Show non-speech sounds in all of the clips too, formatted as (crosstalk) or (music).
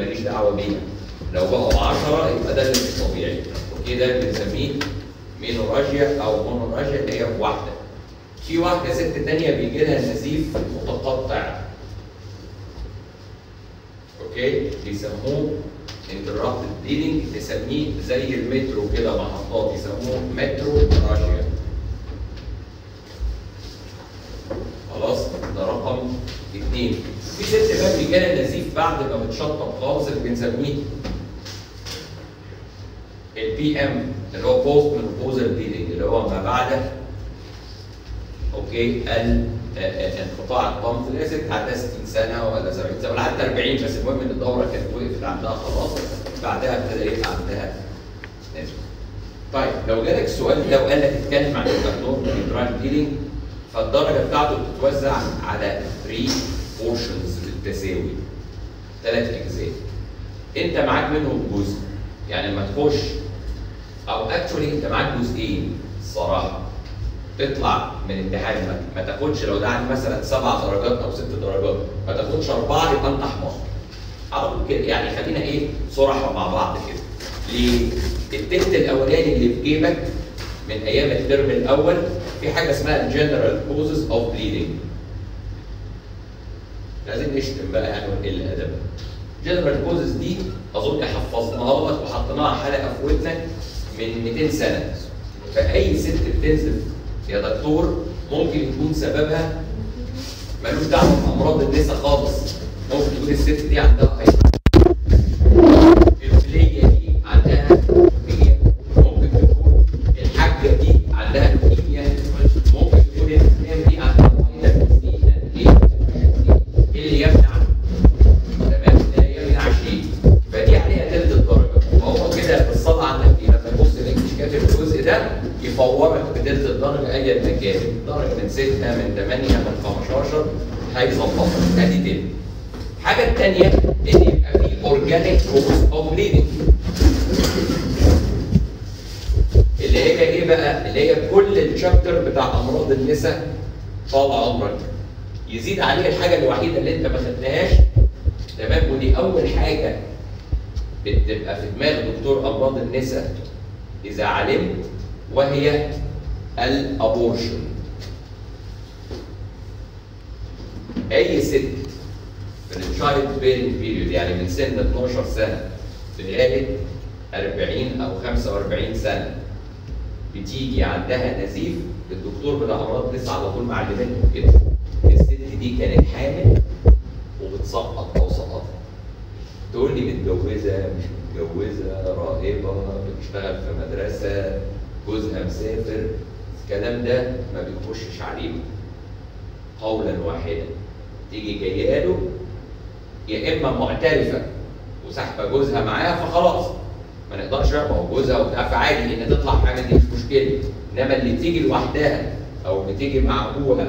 ماليش دعوة بيها. لو بقوا 10 يبقى ده اللي مش طبيعي. okay ده اللي بنسميه menorrhagia أو menorrhagia اللي هي واحدة. في واحدة ست تانية بيجي لها النزيف متقطع. okay بيسموه interrupted bleeding نسميه زي المترو كده محطات يسموه metrorrhagia. خلاص ده رقم اثنين في ست لها نزيف بعد ما بتشطب خالص اللي بنسميه ال PM اللي هو postmenopausal bleeding اللي هو ما بعد okay انقطاع هي ست عندها 60 سنه ولا 70 سنه ولا حتى 40 بس المهم ان الدوره كانت وقفت عندها خلاص بعدها ابتدى يبقى عندها. طيب لو جالك السؤال ده وقال لك اتكلم عن ال abnormal uterine bleeding فالدرجه بتاعته بتتوزع على 3 portions بالتساوي ثلاث أجزاء. أنت معاك منهم جزء. يعني لما تخش أو actually أنت معاك جزئين الصراحه تطلع من امتحان ما, تاخدش لو ده عندي مثلا سبع درجات أو ست درجات ما تاخدش أربعة يبقى أنت على طول كده يعني خلينا إيه صراحة مع بعض كده. ليه؟ ال ticket الأولاني اللي في جيبك من أيام الترم الأول في حاجة اسمها ال general causes of bleeding لازم نشتم بقى يعني ونقل ادب general causes دي أظن حفظناها لك وحطيناها حلقة في ودنك من 200 سنة. فأي ست بتنزف يا دكتور ممكن يكون سببها ملوش دعوة بأمراض النساء خالص. ممكن تكون الست دي عندها النساء إذا علمت وهي ال abortion. أي ست في ال childbearing period يعني من سن 12 سنة لغايه 40 أو 45 سنة بتيجي عندها نزيف الدكتور بتاع امراض النسا على طول معلمتهم كده. الست دي كانت حامل وبتسقط أو سقطت. تقول لي متجوزة مش متجوزة راهبه بتشتغل في مدرسة جوزها مسافر. الكلام ده ما بيخشش عليهم قولا واحدا. تيجي جاية له يا إما معترفة وسحبه جوزها معاها فخلاص ما نقدرش ما هو جوزها وبتاع فعادي إن تطلع حاجة دي مش مشكلة. إنما اللي تيجي لوحدها أو بتيجي مع أبوها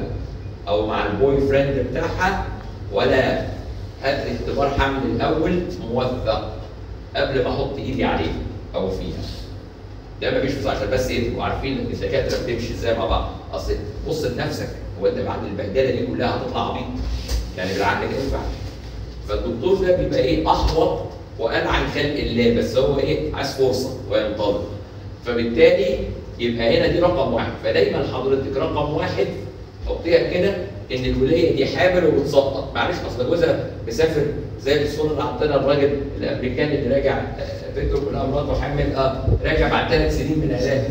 أو مع البوي فريند بتاعها ولا هات اختبار حمل الأول موثق. قبل ما أحط ايدي عليه أو فيها ده ما بيش عشان بس إيه تبقوا عارفين إن الدكاترة بتمشي إزاي مع بعض. اصل بص لنفسك هو انت بعد البهدلة دي كلها هتطلع عبيط؟ يعني بالعقل كده ينفع. فالدكتور ده بيبقى إيه احوط وقال عن خلق الله بس هو إيه عايز فرصة وينتظر فبالتالي يبقى هنا دي رقم واحد. فدايما حضرتك رقم واحد حطيها كده إن الولاية دي حامل وبتسقط معلش أصل جوزها مسافر زي الصورة اللي حطينا الراجل الأمريكاني اللي راجع آه، بيته كلها مراته حامل آه راجع بعد ثلاث سنين من علاج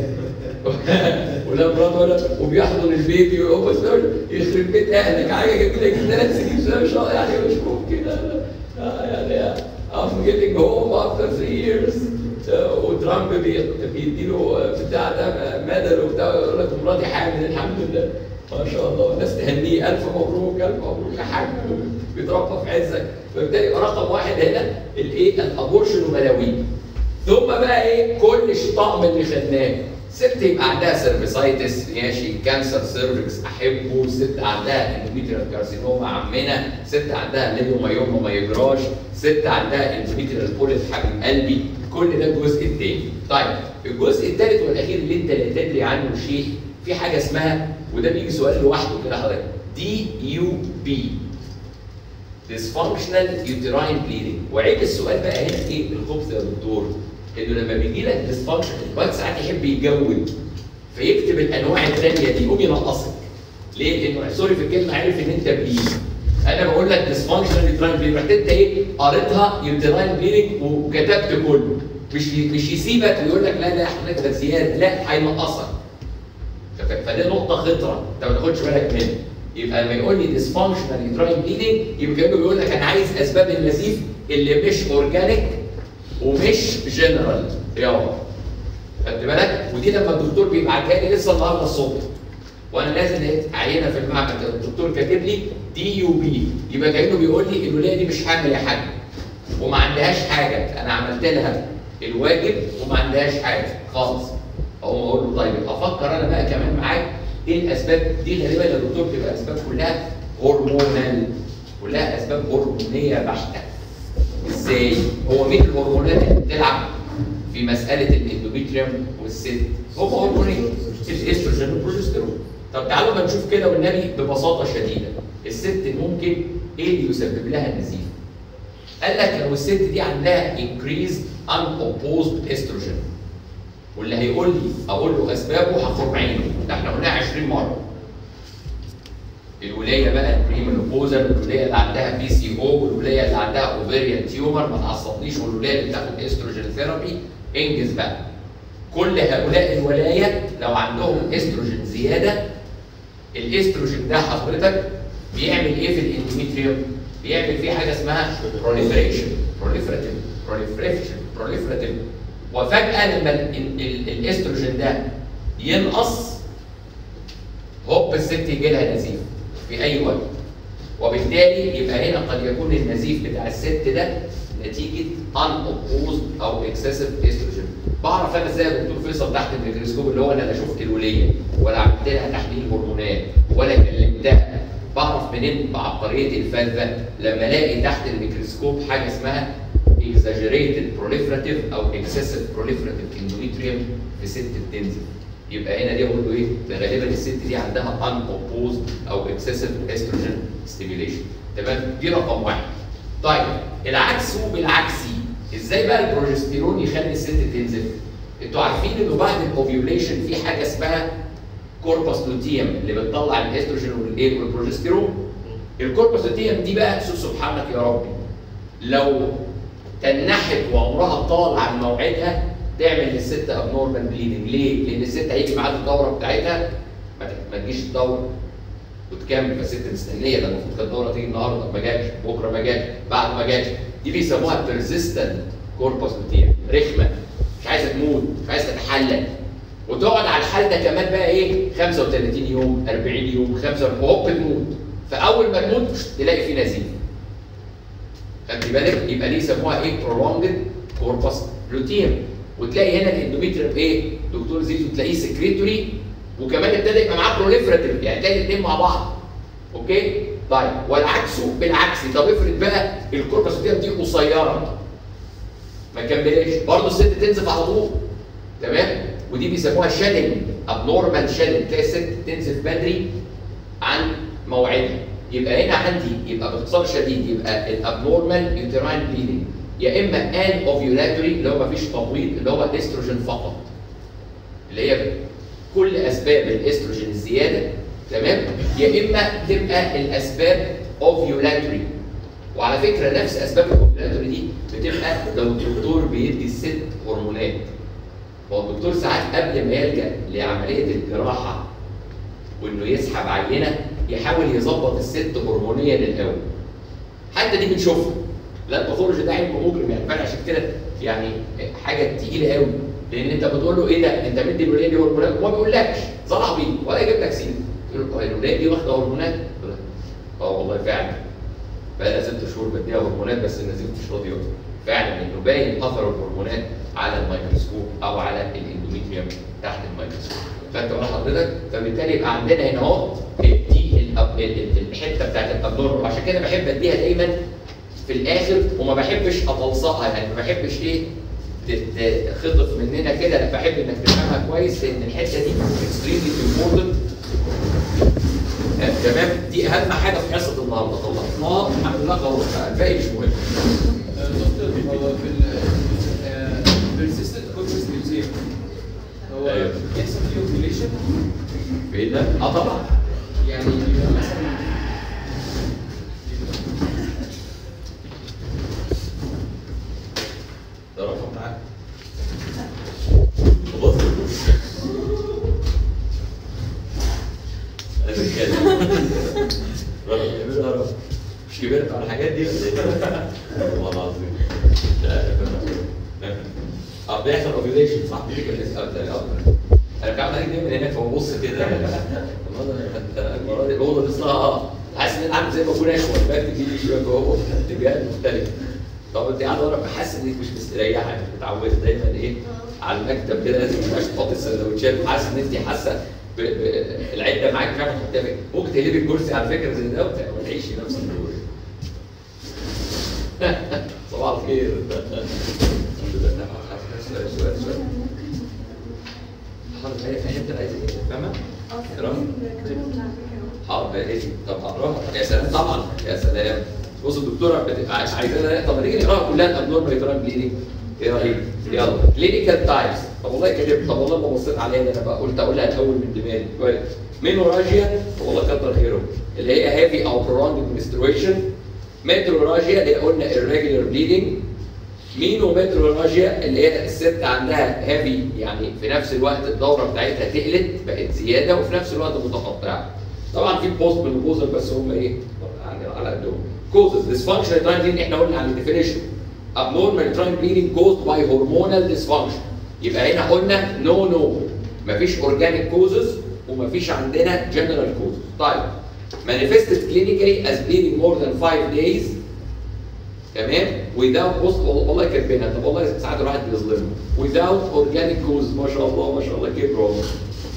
(laughs) ولا مراته ولا وبيحضن البيبي وهو يخرب بيت أهلك. حاجة جميلة جدا. ثلاث سنين مش يعني مش ممكن. آه، يعني I'm getting home after three years. آه، وترامب بي- بيديله بتاع ده middle وبتاع. يقول لك مراتي حامل الحمد لله. ما شاء الله. الناس تهنيه. ألف مبروك ألف مبروك. يا حاج بيتربى في عزك. فبالتالي يبقى رقم واحد هنا الإيه؟ ال abortion وملاويه ثم بقى إيه؟ كل الطقم اللي خدناه. ست يبقى عندها cervicitis ماشي؟ cancer cervix أحبه. ست عندها endometrial carcinoma عمنا. ست عندها leiomyoma ما يجراش. ست عندها endometrial polyp حبيب قلبي. كل ده الجزء الثاني طيب الجزء الثالث والأخير اللي أنت لا تدري عنه شيء في حاجة اسمها وده بيجي سؤال لوحده كده حضرتك DUB dysfunctional uterine bleeding. وعيب السؤال بقى هنا إيه؟ الخبث يا دكتور. إنه لما بيجي لك dysfunction الواد ساعات يحب يجود فيكتب الأنواع الثانية دي يقوم ينقصك. ليه؟ لأنه sorry في الكلمة عارف إن أنت بليد. أنا بقول لك dysfunctional uterine bleeding. رحت أنت إيه؟ قريتها uterine bleeding وكتبت كله. مش مش يسيبك ويقول لك لا لا حضرتك ده زيادة. لا هينقصك. فدي نقطة خطرة. انت ما تاخدش بالك منها. يبقى لما يقول لي dysfunctional uterine bleeding يبقى كأنه بيقول لك أنا عايز أسباب النزيف اللي مش organic ومش جنرال يابا خدت بالك؟ ودي لما الدكتور بيبعتها لي لسه النهارده الصبح. وأنا نازل لقيت عينة في المعمل. الدكتور كاتب لي DUB يبقى كأنه بيقول لي الولاية دي مش حامل يا حاج. وما عندهاش حاجة. أنا عملت لها الواجب وما عندهاش حاجة. خالص. أقوم أقول له طيب أفكر أنا بقى كمان معاك إيه الأسباب؟ دي غالبا يا دكتور بتبقى أسباب كلها hormonal كلها أسباب هرمونية بحتة. إزاي؟ هو مين الهرمونات اللي بتلعب في مسألة ال endometrium والست هم هرمونين. الإستروجين والبروجسترون طب تعالوا ما نشوف كده والنبي ببساطة شديدة. الست ممكن إيه اللي يسبب لها النزيف؟ قال لك لو الست دي عندها increased unopposed estrogen. واللي هيقول لي أقول له أسبابه هخرم عينه ده إحنا قلناها 20 مرة. الولاية بقى ال perimenopausal الولاية اللي عندها PCO والولاية اللي عندها ovarian tumor ما تعصبنيش والولاية اللي بتاخد estrogen therapy انجز بقى. كل هؤلاء الولايا لو عندهم استروجين زيادة الاستروجين ده حضرتك بيعمل إيه في ال endometrium؟ بيعمل فيه حاجة اسمها proliferation. proliferative proliferation. proliferative وفجأة لما ال- ال- ال- الأستروجين ده ينقص هوب الست يجي لها نزيف في أي وقت. وبالتالي يبقى هنا قد يكون النزيف بتاع الست ده نتيجة unopposed أو excessive estrogen. بعرف أنا إزاي يا دكتور فيصل تحت الميكروسكوب اللي هو أنا لا شفت الولية ولا عملت لها تحليل هرمونات ولا كلمتها. بعرف منين؟ بعبقريتي الفذة. لما ألاقي تحت الميكروسكوب حاجة اسمها exaggerated proliferative أو excessive proliferative endometrium في ست بتنزف يبقى هنا دي أقول إيه؟ غالبا الست دي عندها unopposed أو excessive estrogen stimulation تمام؟ دي رقم واحد. طيب العكس وبالعكسي إزاي بقى البروجستيرون يخلي الست تنزف؟ أنتوا عارفين انه بعد ال ovulation في حاجة اسمها corpus luteum اللي بتطلع الاستروجين والايه والبروجستيرون ال corpus luteum دي بقى سبحانك يا ربي لو تنحت وعمرها طال عن موعدها تعمل للست abnormal bleeding ليه؟ لأن الست هيجي ميعاد الدورة بتاعتها ما تجيش الدورة وتكمل. فالست مستنية ده المفروض كانت الدورة تيجي النهارده. ما جاش بكرة ما جاش بعد ما جاش دي بيسموها persistent corpus رخمة. مش عايزة تموت مش عايزة تتحلل. وتقعد على الحال ده كمان بقى إيه؟ 35 يوم 40 يوم 45 وهوب تموت. فأول ما تموت تلاقي في نزيف. خدت بالك يبقى دي يسموها إيه؟ prolonged corpus luteum. وتلاقي هنا ال endometrium إيه؟ دكتور زيزو تلاقيه secretory وكمان ابتدى يبقى معاه proliferative يعني تلاقي الاثنين مع بعض. okay؟ طيب والعكس بالعكس. طب افرض بقى ال corpus luteum دي قصيرة. ما كملتش برضه الست تنزف على طول. تمام؟ ودي بيسموها shedding abnormal shedding تلاقي الست تنزف بدري عن موعدها يبقى هنا عندي يبقى باختصار شديد يبقى ال abnormal uterine bleeding يا إما anovulatory اللي هو مفيش تبويض اللي هو استروجين فقط. اللي هي كل أسباب الاستروجين الزيادة تمام؟ يا إما تبقى الأسباب ovulatory وعلى فكرة نفس أسباب ال ovulatory دي بتبقى لو الدكتور بيدي الست هرمونات. هو الدكتور ساعات قبل ما يلجأ لعملية الجراحة وإنه يسحب عينة يحاول يظبط الست هرمونيا الأول حتى دي بنشوفها. لا ال pathology ده علم مجرم يعني فانا عشان كده يعني حاجة تقيلة قوي لأن أنت بتقول له إيه ده؟ أنت مدي الولايه دي هرمونات؟ وما بيقولكش. صلاح بيه ولا يجيب لك سيره له الولايه دي واخدة هرمونات؟ آه والله فعلا. بقى لها ست شهور بديها هرمونات بس النزيف مش راضي يقف فعلا إنه باين أثر الهرمونات على الميكروسكوب أو على ال endometrium تحت الميكروسكوب. فأنت مع حضرتك فبالتالي يبقى عندنا هنا أهو دي الحتة بتاعت ال abnor وعشان كده بحب أديها دايما في الآخر وما بحبش اطلصقها يعني ما بحبش إيه؟ تخطف مننا كده. لا بحب إنك تفهمها كويس لأن الحتة دي extremely important تمام؟ دي أهم حاجة في حصه النهارده. خلصناها الحمد لله. خلاص الباقي مش مهم. دكتور هو في ال persistent corpus luteum هو أيوه. يحصل فيه ovulation فين ده؟ آه طبعا يعني بيبقى مثلا رقم معاك أنا بتكلم مش كبرت على الحاجات دي ولا إيه؟ والله العظيم آه بيحصل اوفيليشن صح؟ دي أه. أنا كنت عامل دايما هناك فببص كده. المره دي الاوضه دي اصلها أه. حاسس ان أنا عامل زي ما أكون اشوى الباب تجيلي شوية جوه اتجاه مختلف. طب أنت قاعدة ورا حاسس إنك مش مستريحة أنت متعودة دايما إيه على المكتب كده لازم تبقاش تحط السندوتشات. وحاسس إن أنت حاسة العدة معاك مش عارفة ممكن تقلبي الكرسي على فكرة زي ده وت- وتعيشي نفس شوية حاضر هي حتة عايزه إيه فاهمه؟ حاضر إيه؟ طب اقراها يا سلام طبعا يا سلام بص الدكتوره عايزانا طب تيجي نقراها كلها ال abnormal uterine bleeding إيه؟ يلا clinical types طب والله كتبت طب والله ما بصيت عليها ده أنا قلت اقولها الأول من دماغي كويس menorrhagia والله كتر خيره اللي هي heavy أو prolonged menstruation metrorrhagia اللي قلنا irregular bleeding menometrorrhagia اللي هي الست عندها heavy يعني في نفس الوقت الدورة بتاعتها تقلت بقت زيادة وفي نفس الوقت متقطعة. طبعا في postmenopausal بس هم إيه؟ يعني على قدهم. causes dysfunctional uterine إحنا قلنا عن ال definition. abnormal uterine bleeding caused by hormonal dysfunction. يبقى هنا قلنا no no مفيش organic causes ومفيش عندنا general causes. طيب manifested clinically as bleeding more than 5 days تمام without بص والله والله كاتبينها طب والله ساعات الواحد بيظلمه without organic cause ما شاء الله ما شاء الله كبروا والله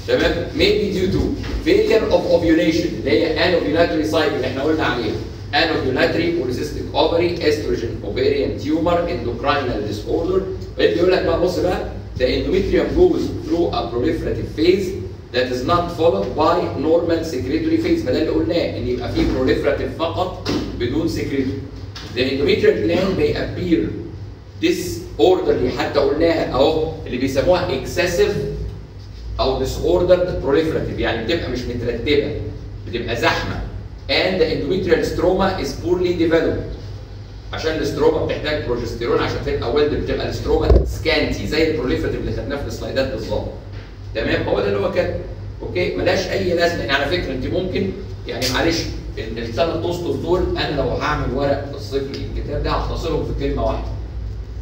تمام maybe due to failure of ovulation اللي هي anovulatory cycle اللي احنا قلنا عليها anovulatory polycystic ovary estrogen ovarian tumor endocrinal disorder اللي بيقول لك بقى بص بقى the endometrium goes through a proliferative phase That is not followed by normal secretory phase. ما ده اللي قلناه إن يبقى فيه proliferative فقط بدون secretory. The endometrial gland may appear disorderly حتى قلناها أهو اللي بيسموها excessive أو disordered proliferative يعني بتبقى مش مترتبة بتبقى زحمة. And the endometrial stroma is poorly developed. عشان ال stroma بتحتاج بروجستيرون عشان تبقى ويلد بتبقى ال stroma scanty زي ال proliferative اللي خدناه في ال slide ات بالظبط. تمام؟ هو ده اللي هو كده okay؟ ملهاش أي لازمة. يعني على فكرة أنت ممكن يعني معلش ال- الثلاث اسطر دول أنا لو هعمل ورق الصفر الكتاب ده هختصرهم في كلمة واحدة.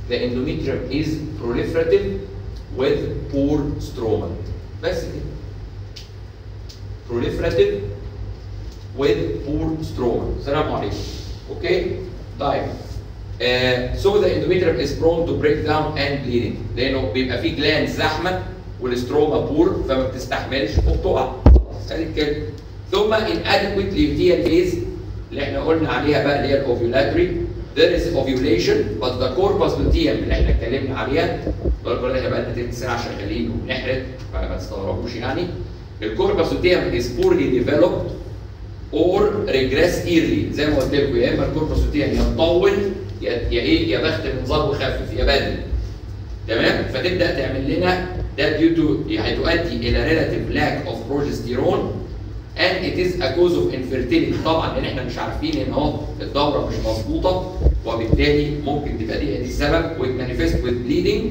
The endometrium is proliferative with poor stroma. بس كده. Proliferative with poor stroma. سلام عليكم. okay؟ طيب. آه so the endometrium is prone to break down and bleeding. لأنه بيبقى فيه gland زحمة وال stroma poor فما بتستحملش وبتقع. ادي الكلمة ثم inadequate luteal phase اللي إحنا قلنا عليها بقى اللي هي ال ovulatory there is ovulation but the corpus luteum اللي إحنا اتكلمنا عليها برضه إحنا بقى لنا تلت ساعه شغالين وبنحرق فما تستغربوش يعني. ال corpus luteum is poorly developed or regress early. زي ما قلت لكم يا إما ال corpus luteum يا تطول يا إيه؟ يا بخت منظار وخفف يا بدري. تمام؟ فتبدأ تعمل لنا ده due to يعني تؤدي إلى relative lack of progesterone and it is a cause of infertility. طبعا لأن إحنا مش عارفين إن هو الدورة مش مظبوطة وبالتالي ممكن تبقى دي دي السبب وتمانيفست with bleeding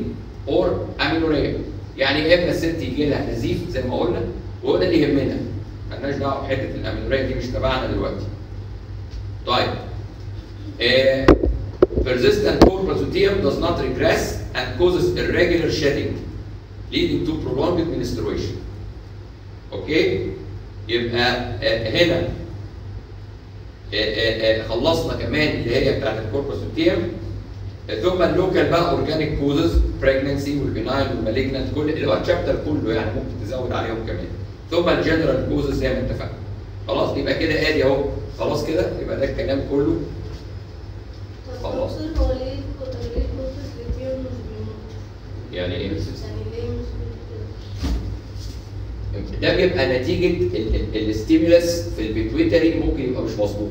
or amenorrhea. يعني يا إما الست يجي لها نزيف زي ما قلنا ده اللي يهمنا. مالناش دعوة بحتة الأمينوريا دي مش تبعنا دلوقتي. طيب. آه persistent luteum does not regress and causes irregular shedding. Leading to prolonged menstruation okay يبقى آه، هنا آه، آه، خلصنا كمان اللي هي بتاعت ال corpus luteum ثم ال local بقى organic causes pregnancy وال benign وال malignant كل اللي هو ال chapter كله يعني ممكن تزود عليهم كمان. ثم ال general causes زي ما اتفقنا. خلاص؟ يبقى كده ادي اهو. خلاص كده؟ يبقى ده الكلام كله. خلاص. يعني إيه؟ يعني ليه؟ ده بيبقى نتيجة ال stimulus في ال pituitary ممكن يبقى مش مظبوط.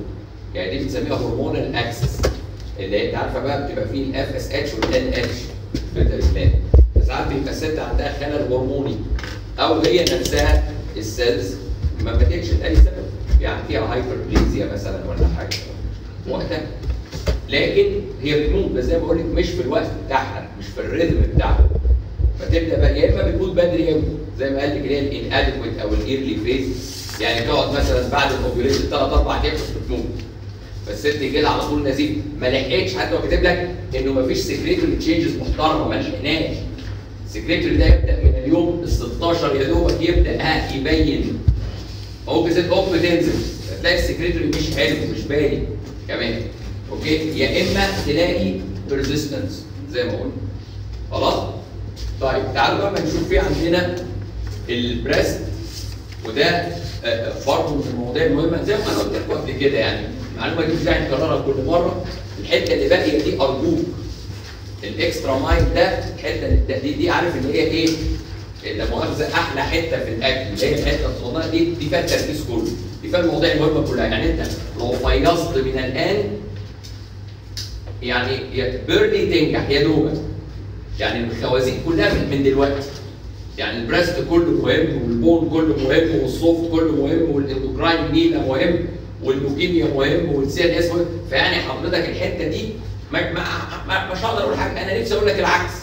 يعني دي بنسميها hormonal axis اللي انت عارفة بقى بتبقى فيه ال FSH وال LH pituitary gland ساعات بيبقى الست عندها خلل هرموني أو هي نفسها ال cells ما ماتتش لأي سبب. يعني فيها hyperplasia مثلا ولا حاجة وقتها. لكن هي بتموت بس زي ما بقول لك مش في الوقت بتاعها مش في ال rhythm بتاعها. فتبدأ بقى يا إما بتموت بدري قوي زي ما قال لك اللي هي ال inadequate أو ال early phase يعني تقعد مثلا بعد ال ovulation ثلاث أربع أيام بتموت فالست لها على طول نزيف ما لحقتش حتى هو كاتب لك إنه ما فيش secretory changes محترمة ما لحقناش. ال secretory ده يبدأ من اليوم ال 16 يا دوبك يبدأ ها يبين. ممكن ست off تنزل تلاقي ال secretory مش حلو مش باين كمان. okay؟ يا إما تلاقي persistence زي ما قلنا. خلاص؟ طيب تعالوا بقى نشوف في عندنا ال breast وده آه، آه، برضه من المواضيع المهمة. زي ما أنا قلت لكم قبل كده يعني المعلومة دي مش نكررها كل مرة. الحتة اللي باقية دي أرجوك. ال extra mile ده الحتة اللي دي, دي عارف اللي هي إيه؟ لا مؤاخذة أحلى حتة في الأكل اللي هي الحتة الصغيره دي دي فيها التركيز كله. دي فيها المواضيع المهمة كلها. يعني أنت لو فيصت من الآن يعني يا barely تنجح يا دوبك. يعني الخوازيق كلها من دلوقتي. يعني ال breast كله مهم وال bone كله مهم وال soft كله مهم وال endocrine نيلا مهم واللوكيميا مهم وال CNS مهم. فيعني حضرتك الحتة دي ما ما ما- مش هقدر أقول حاجة أنا نفسي أقول لك العكس.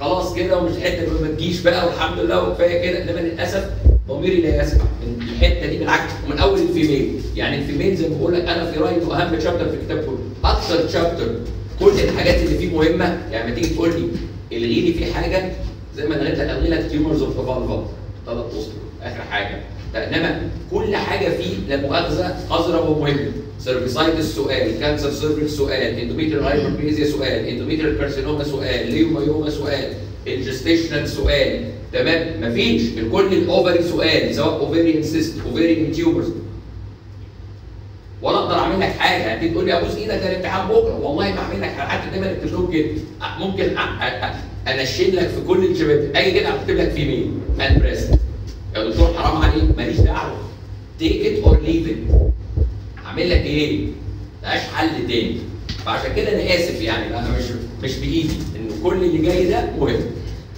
خلاص كده ومش الحته ما تجيش بقى والحمد لله وكفاية كده. إنما للأسف ضميري لا يسمع من الحتة دي بالعكس. ومن أول ال female. يعني ال female زي ما بقول لك أنا في رأيي أهم chapter في الكتاب كله. أكثر chapter كل الحاجات اللي فيه مهمة يعني لما تيجي تقول لي الغي لي فيه حاجة زي ما لك الغي لك tumors of vulva ثلاث اسطر آخر حاجة. ده إنما كل حاجة فيه لا مؤاخذة قذره ومهمه cervicitis سؤال cancer cervix سؤال endometrial hyperplasia سؤال endometrial carcinoma سؤال leiomyoma سؤال ال gestational سؤال. تمام؟ مفيش. الكل ال ovary سؤال سواء ovarian cyst ovarian tumors ولا أقدر اعمل لك حاجة. يعني تيجي تقول لي أبوس إيدك الامتحان بكرة. والله ما أعمل لك حتى دايما اكتب كده ممكن انشن لك في كل ال chapters. أجي كده أكتب لك في female and breast يا دكتور حرام عليك. ماليش دعوة. take it or leave it أعمل لك إيه؟ ملهاش حل تاني. فعشان كده أنا آسف يعني. أنا مش مش بإيدي. إن كل اللي جاي ده مهم.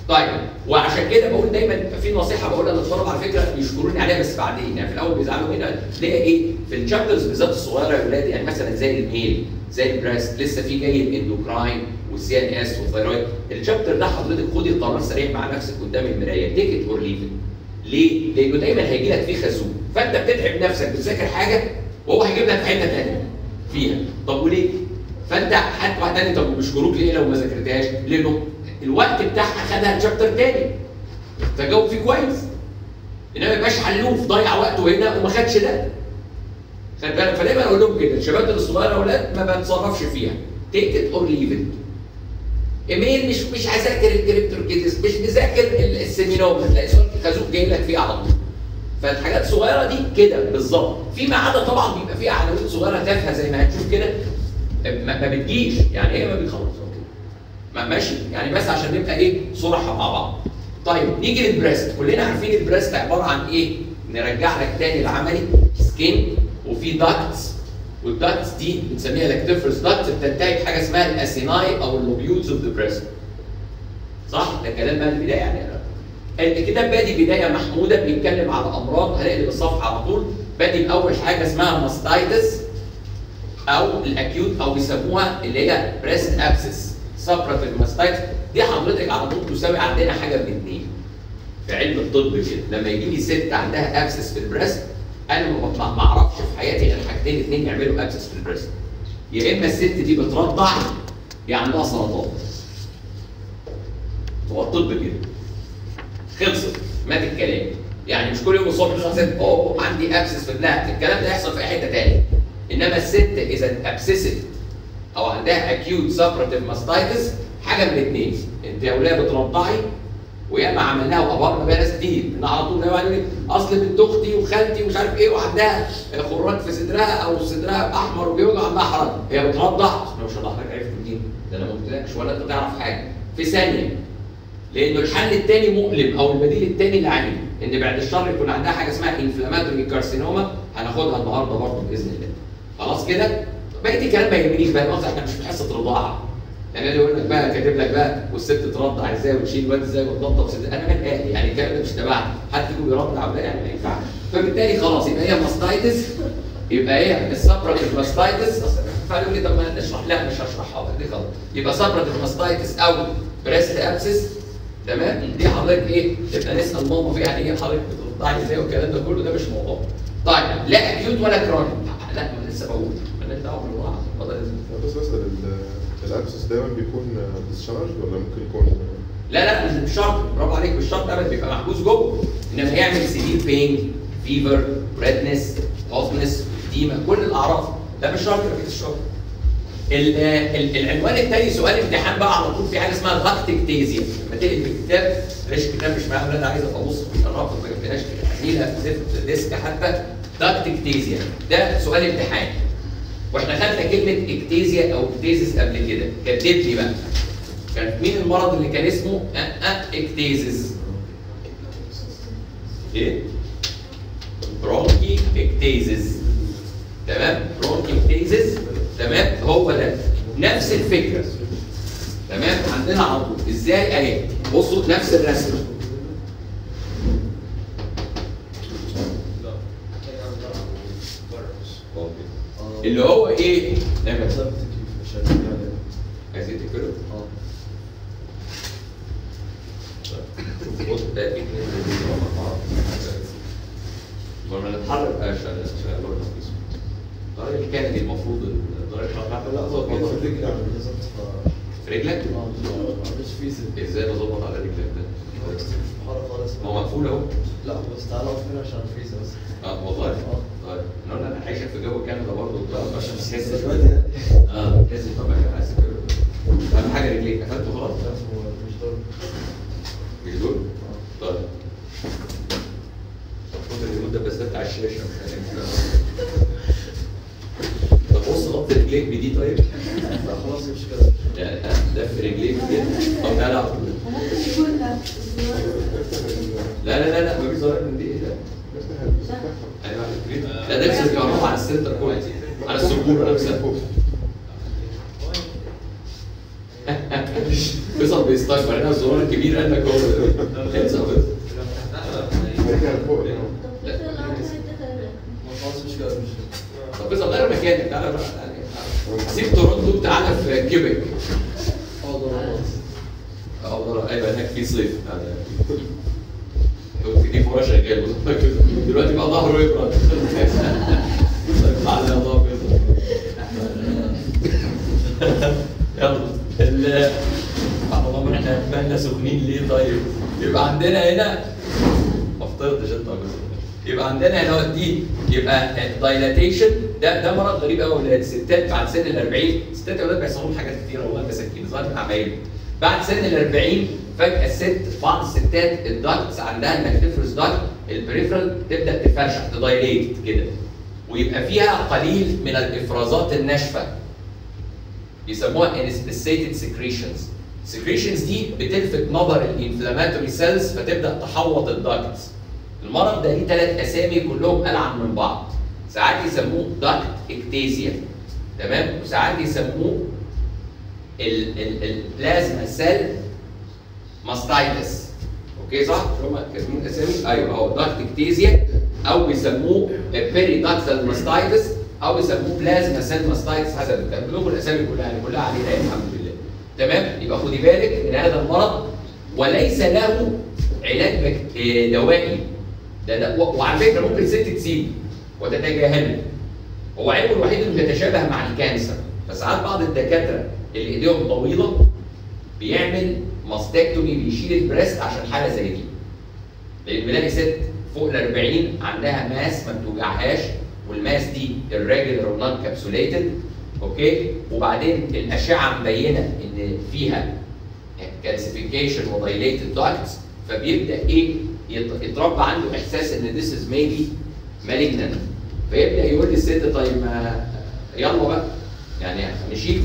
طيب وعشان كده بقول دايما في نصيحة بقولها للطلبة على فكرة يشكروني عليها بس بعدين يعني في الأول بيزعلوا اللي هي إيه في ال chapters بالذات الصغيرة يا ولاد يعني مثلا زي ال male زي ال breast لسه في جاي ال endocrine وال CNS وال thyroid ال chapter ده حضرتك خدي قرار سريع مع نفسك قدام المراية take it or leave ليه؟ لأنه دايما هيجي لك فيه خازوق فأنت بتتعب نفسك بتذاكر حاجة وهو هيجيب لك حتة ثانية فيها طب وليه؟ فأنت حتى واحد تاني طب بيشكروك ليه لو ما ذاكرتهاش؟ لأنه الوقت بتاعها خدها chapter تاني. فجاوب فيه كويس. إنما ما يبقاش حلوف ضيع وقته هنا وما خدش ده. خد بالك فدايما أقول لهم كده؟ ال chapters الصغيرة أولاد ما بتصرفش فيها. take it or leave it ال male مش مش هذاكر ال cryptorchidism مش مذاكر ال- ال seminoma هتلاقي سؤال خازوق جاي لك فيه على فالحاجات الصغيرة دي كده بالظبط. فيما عدا طبعا بيبقى فيها عناوين صغيرة تافهة زي ما هتشوف كده. ما, بتجيش. يعني هي ما بيخلص؟ ما ماشي. يعني بس عشان نبقى إيه صراحة مع بعض. طيب نيجي لل breast. كلنا عارفين ال breast عبارة عن إيه؟ نرجع لك تاني العملي. skin وفي ducts وال ducts دي بنسميها lactiferous ducts بتنتهي بحاجة اسمها ال acini أو ال lobules of the breast صح؟ ده كلام بقى البدايه يعني الكتاب بادي بداية محمودة بيتكلم على أمراض. هنقلب الصفحة على طول. بادي باول حاجة اسمها mastitis أو ال acute أو بيسموها اللي هي breast abscess suppurative mastitis دي حضرتك على طول تساوي عندنا حاجة من اثنين في علم الطب كده لما يجي لي ست عندها abscess في ال breast أنا ما أعرفش في حياتي غير حاجتين اثنين يعملوا abscess في ال breast. يا إما الست دي بترضع يا عندها سرطان. هو الطب كده. خلصت. مات الكلام. يعني مش كل يوم الصبح تصحى ست أوه عندي abscess في لا الكلام ده يحصل في أي حتة تاني إنما الست إذا abscess أو عندها acute suppurative mastitis حاجة من الاثنين انت يا وليه بترضعي وياما عملناها وابرنا بيها ناس كتير. إن على طول يقول أصل بنت أختي وخالتي ومش عارف إيه وعندها خراج في صدرها أو صدرها أحمر وبيوجع عندها حرج. هي بترضع. أنا مش هضحك عرفت منين ده أنا ما قلتلكش ولا أنت تعرف حاجة. في ثانية لأنه الحل الثاني مؤلم أو البديل الثاني العنيف إن بعد الشر يكون عندها حاجة اسمها انفلاماتوري كارسينوما هناخدها النهارده برضه بإذن الله. خلاص كده؟ بقيت الكلام ما يهمنيش بقى. قصدي إحنا مش في حصه رضاعه يعني اللي يقول لك بقى كاتب لك بقى والست ترضع إزاي وتشيل الواد إزاي صدر أنا مال أهلي يعني الكلام ده مش تبعي حد يجي يرضع ولا يعني ما ينفعش. فبالتالي خلاص يبقى هي mastitis يبقى هي ال suppurative mastitis فقالوا لي طب ما نشرح لا مش هشرحها. دي غلط يبقى suppurative mastitis أو breast abscess تمام؟ دي حضرتك إيه؟ تبقى نسأل ماما فيها يعني إيه حضرتك بترضعي إزاي والكلام ده كله؟ ده مش موضوع. طيب لا acute ولا chronic. لا لسه بقول. زلمة. بس ال- ال abscess دايما بيكون discharge ولا ممكن يكون؟ لا لا مش شرط برافو عليك مش شرط ابدا بيبقى محبوس جوه. إنما هيعمل severe pain fever redness hotness edema كل الأعراض. ده مش شرط يبقى ال- العنوان الثاني سؤال امتحان بقى على طول في حاجة اسمها duct ectasia لما تقلب الكتاب ليش الكتاب مش معايا أنا عايز أبص اشرفك ما جبتهاش نيله زفت ديسك حتى. duct ectasia ده سؤال امتحان. وإحنا خدنا كلمة ectasia أو ectasis قبل كده. كتب لي بقى. كان مين المرض اللي كان اسمه؟ أ أ ectasis. إيه؟ bronchiectasis. تمام؟ bronchiectasis. تمام؟ هو ده. نفس الفكرة. تمام؟ عندنا على طول. إزاي؟ أهي. بصوا نفس الرسمة. اللي هو إيه عايزين تكتبوا بص ده اتنين مع بعض. لما نتحرك بقى شغال شغال بره التنفيذ. الطريق الكندي المفروض الطريق بتاعته في رجلك إزاي بظبط على رجلك ده؟ ما هو مقفول أهو لا بس تعالى اقف هنا عشان الفيزا بس آه والله طيب. إحنا قلنا أنا عايشك في جو كندا برضه وبتاع عشان تحس دلوقتي يعني. آه تحس طبعا حاسس كده أهم حاجة رجليك. قفلت خلاص؟ لا مش ضرب مش دول؟ طيب. خد الريموت ده بس ده بتاع الشاشة. مش. طب بص غط رجليك بدي طيب. لا خلاص مش كده. يعني لف رجليك كده طب تعالى. على طول. لا لا لا لا لا مفيش ظاهر من دي. إيه ال- أيوه. لا ده نفس الكهرباء على السنتر كويس على السبوره نفسها. (laughs) فيصل بيستكبر هنا الزرار الكبير قال لك هو. انسى فيصل طب فيصل غير مكانك. تعالى بقى سيب تورونتو تعالى في كيبك. آه والله أيوه هناك في صيف. هو في دي فوق شغال دلوقتي بقى ظهره يبرد يا الله يلا. ال اللهم إحنا بالنا سخنين ليه طيب؟ يبقى عندنا هنا ما فطرتش انت. يبقى عندنا هنا دي يبقى ال dilatation ده ده مرض غريب قوي الستات بعد سن ال 40 الستات يا ولاد بيحصل لهم حاجات كتيرة والله مساكين. ظاهر من عمايلهم بعد سن ال 40 فجأة الست بعض الستات ال ducts عندها ال lactiferous duct ال peripheral تبدأ تفرشح ت dilate كده. ويبقى فيها قليل من الإفرازات الناشفة. بيسموها inspissated secretions secretions دي بتلفت نظر ال inflammatory cells فتبدأ تحوط ال ducts المرض ده ليه ثلاث أسامي كلهم ألعن من بعض. ساعات يسموه duct ectasia. تمام؟ وساعات يسموه ال plasma cell mastitis okay صح؟ هم كاتبين الاسامي؟ أيوه أهو. duct ectasia أو بيسموه periductal mastitis أو بيسموه plasma cell mastitis حسب لكم الأسامي كلها يعني كلها علينا الحمد لله. تمام؟ يبقى خدي بالك من هذا المرض وليس له علاج آه، دوائي. ده ده وعلى فكرة ممكن الست تسيبه وتتجاهله. هو عيبه الوحيد انه يتشابه مع ال cancer. فساعات بعض الدكاترة اللي ايديهم طويلة بيعمل mastectomy بيشيل ال breast عشان حاله زي دي. لأن بنلاقي ست فوق ال 40 عندها mass ما بتوجعهاش وال mass دي irregular و non capsulated okay؟ وبعدين الأشعة مبينة إن فيها calcification و dilated ducts فبيبدأ إيه؟ يت- يتربى عنده إحساس إن this is maybe malignant. فيبدأ يقول للست طيب ما يلا بقى. يعني نشيله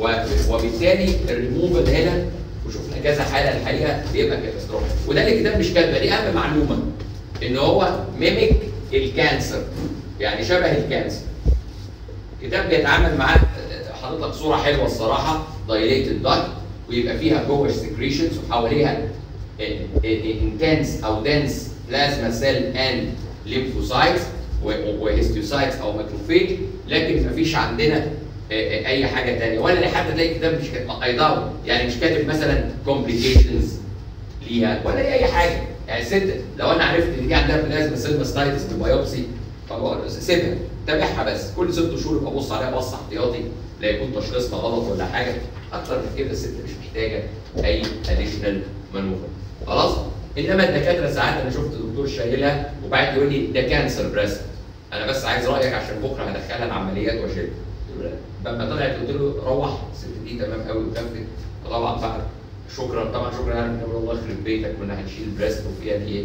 وبالتالي الريموفال هنا وشفنا كذا حاله الحقيقة بيبقى catastrophe وده اللي الكتاب مش كاتبه دي اهم معلومه ان هو mimic ال cancer يعني شبه ال cancer الكتاب بيتعامل معاه لك صوره حلوة الصراحه dilated duct ويبقى فيها جوه secretions وحواليها intense أو dense plasma cell and lymphocytes و histiocytes أو macrophage لكن مفيش عندنا آه، آه، أي حاجة ثانية ولا حتى تلاقي الكتاب مش أيضا يعني مش كاتب مثلا complications ليها ولا ليه أي حاجة. يعني الست لو أنا عرفت إن دي عندها plasma cell mastitis بال biopsy فبقول سيبها. تابعها بس. كل ست شهور يبقى بص عليها بص احتياطي لا يكون تشخيصنا غلط ولا حاجة. أكتر من كده الست مش محتاجة أي additional maneuver خلاص؟ إنما الدكاترة ساعات أنا شفت دكتور شايلها وبعد يقول لي ده cancer breast أنا بس عايز رأيك عشان بكرة هدخلها العمليات وأشيلها. لما طلعت قلت له روح الست دي تمام قوي وكفت طبعا بعد شكرا. طبعا شكرا يعني بنقول الله يخرب بيتك كنا هنشيل breast وفيها دي إيه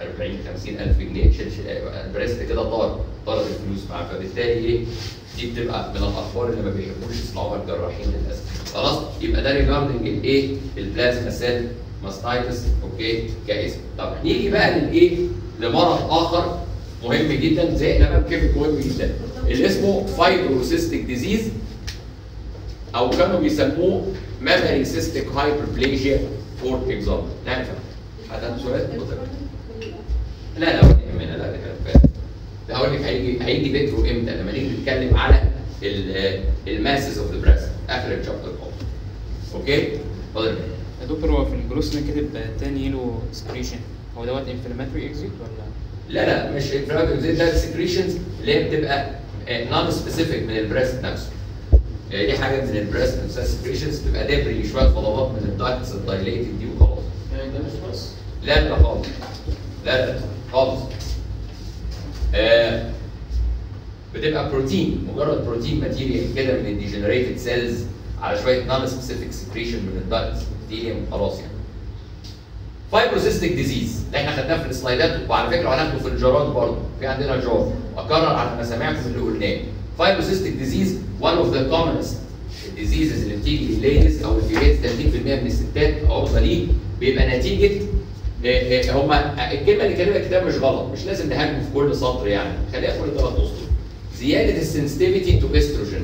40 50 ألف جنيه شيل شيل ال breast كده طار طارت الفلوس معاه فبالتالي إيه دي بتبقى من الأخبار اللي ما بيحبوش يسمعوها الجراحين للأسف. خلاص يبقى ده regarding الايه ال plasma cell mastitis okay كاسم. طب نيجي بقى للايه لمرض آخر. مهم جدا زي إحنا بقى كيف مهم جدا. اللي اسمه fibrocystic disease أو كانوا بيسموه mammary cystic hyperplasia for example نعم حد عنده سؤال؟ لا لا يهمنا لا ده كلام ده هقول لك هيجي هيجي ذكره إمتى؟ لما نيجي نتكلم على ال masses of the breast آخر ال chapter خالص okay؟ اتفضل يا دكتور هو في ال gross كاتب تاني yellow secretion هو دوت inflammatory exudate ولا؟ لا لا مش زي ده ال secretions اللي هي بتبقى non specific من ال breast نفسه. يعني دي حاجة من ال breast نفسها secretions بتبقى debris شوية فضلات من ال ducts ال dilated دي وخلاص يعني ده مش بس؟ لا لا خالص. لا لا خالص. آه بتبقى بروتين مجرد protein material كده من ال degenerated cells على شوية non specific secretion من ال ducts epithelium وخلاص يعني. fibrocystic disease. اللي إحنا خدناه في ال slide ات وعلى فكرة هناخده في ال jar ات برضه. في عندنا jar اكرر على مسامعكم اللي قلناه fibrocystic disease one of the commonest diseases اللي بتيجي للل ladies أو ال females 30% من الستات عرضه ليه بيبقى نتيجة آه، آه، هما الكلمة اللي كاتبها الكتاب مش غلط. مش لازم نهاجمه في كل سطر يعني. خليها في كل ثلاث اسطر زيادة ال sensitivity to estrogen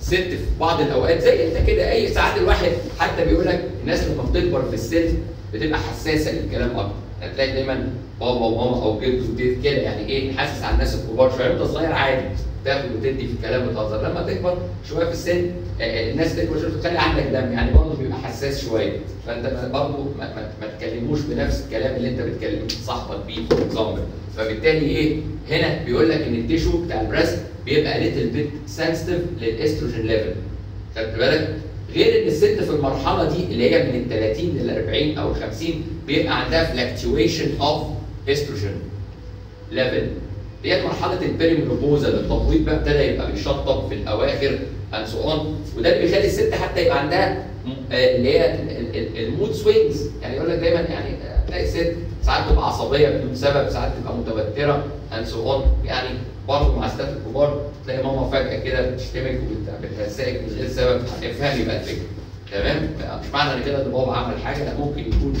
ست في بعض الأوقات زي أنت كده أي ساعات الواحد حتى بيقول لك الناس لما بتكبر في السن بتبقى حساسة للكلام أكتر. هتلاقي دايما بابا وماما أو جد وجد كده يعني إيه حاسس على الناس الكبار شوية. وانت صغير عادي تاخد وتدي في الكلام وتهزر. لما تكبر شوية في السن آه، آه، الناس تكبر شوية تخلي عندك دم. يعني برضه بيبقى حساس شوية. فأنت برضه ما, ما, ما تكلموش بنفس الكلام اللي أنت بتكلم صاحبك بيه example فبالتالي إيه هنا بيقول لك إن ال tissue بتاع ال breast بيبقى little bit sensitive لل estrogen level خدت بالك؟ غير إن الست في المرحلة دي اللي هي من ال 30 لل 40 أو ال 50 بيبقى عندها fluctuation of estrogen level ديت مرحلة ال perimenopausal اللي التبويض بقى ابتدى يبقى بيشطب في الأواخر and so on وده اللي بيخلي الست حتى يبقى عندها آه، اللي هي ال- ال- ال mood swings يعني يقول لك دايما يعني آه، تلاقي الست ساعات تبقى عصبية بدون سبب ساعات تبقى متوترة and so on يعني برضه مع الستات الكبار تلاقي ماما فجأة كده بتشتمك وبتهزقك من غير سبب افهمي بقى الفكرة تمام؟ مش معنى كده إن بابا عمل حاجة لا ممكن يكون.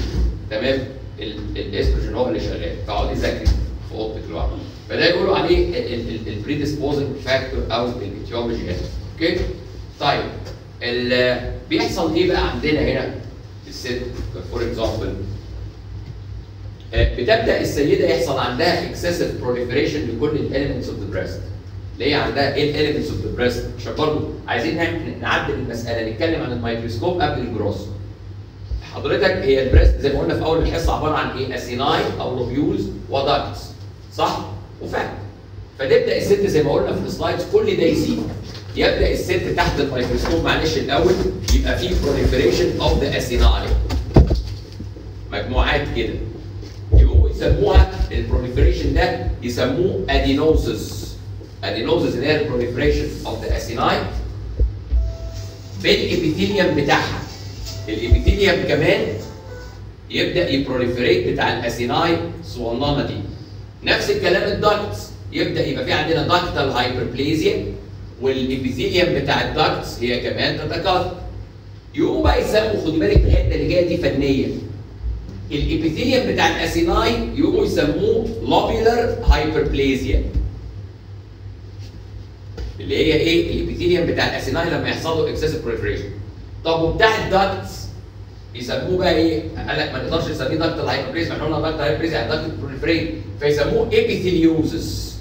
تمام؟ ال- الإستروجين هو اللي شغال. فاقعدي ذاكري في اوضتك لوحدك فده يقولوا عليه البريدisposing فاكتور أو ال etiology okay؟ طيب بيحصل إيه بقى عندنا هنا في الست؟ for example بتبدأ السيدة يحصل عندها excessive proliferation لكل ال elements of the breast اللي هي عندها إيه ال elements of the breast عشان برضه عايزين نعمل نعدل المسألة نتكلم عن الميكروسكوب قبل ال gross. حضرتك هي ال breast زي ما قلنا في أول الحصة عبارة عن إيه؟ acini أو lobules و ducts صح؟ وفات فتبدا الست زي ما قلنا في ال slides كل ده يزيد يبدأ الست تحت الميكروسكوب معلش الأول يبقى في proliferation of the acini مجموعات كده. يسموها ال proliferation ده يسموه adenosis adenosis اللي هي ال proliferation of the acini بال epithelium بتاعها. ال epithelium كمان يبدأ ي proliferate بتاع ال acini الصغننه دي. نفس الكلام ال ducts. يبدأ يبقى في عندنا ductal hyperplasia وال epithelium بتاع ال ducts هي كمان تتكاثر. يقوموا بقى يسموا خدي بالك الحتة اللي جاية دي فنية. ال epithelium بتاع ال acini يقوموا يسموه lobular hyperplasia اللي هي إيه؟ ال epithelium بتاع ال acini لما يحصل له excessive proliferation طب وبتاع ال ducts يسموه بقى إيه؟ قال لك ما نقدرش نسميه duct hyperplasia إحنا قلنا duct hyperplasia يعني duct proliferate فيسموه epitheliosis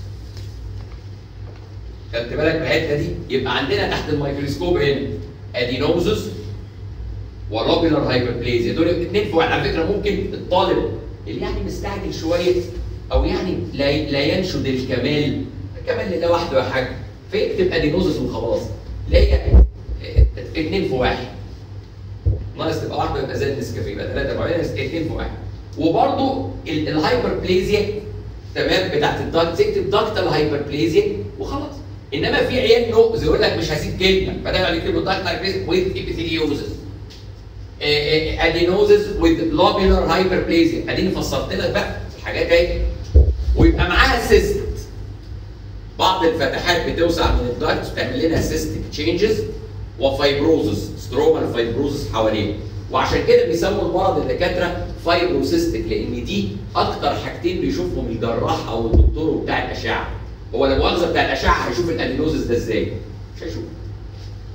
خدت بالك من الحتة دي؟ يبقى عندنا تحت الميكروسكوب هنا adenosis و lobular hyperplasia دول الاثنين في واحد على فكرة ممكن الطالب اللي يعني مستعجل شوية أو يعني لا لا ينشد الكمال الكمال لله وحده يا حاج فيكتب adenosis وخلاص. لا هي اثنين في واحد. ناقص تبقى واحدة يبقى زي النسكافيه يبقى ثلاثة بعدين اثنين في واحد. وبرده ال hyperplasia تمام بتاعت ال duct تكتب ductal hyperplasia وخلاص. إنما في عيال نقز يقول لك مش هسيب كلمة. بدل يكتبوا ductal hyperplasia with epitheliosis adenosis with lobular hyperplasia. اديني فسرت لك بقى الحاجات اهي ويبقى معاها cyst بعض الفتحات بتوسع من ال duct بتعمل لنا cystic changes و fibrosis stromal fibrosis حواليه وعشان كده بيسموا المرض الدكاترة fibrocystic لأن دي أكتر حاجتين بيشوفهم الجراح أو الدكتور بتاع الأشعة. هو لا مؤاخذه بتاع الأشعة هيشوف ال adenosis ده إزاي؟ مش هيشوف.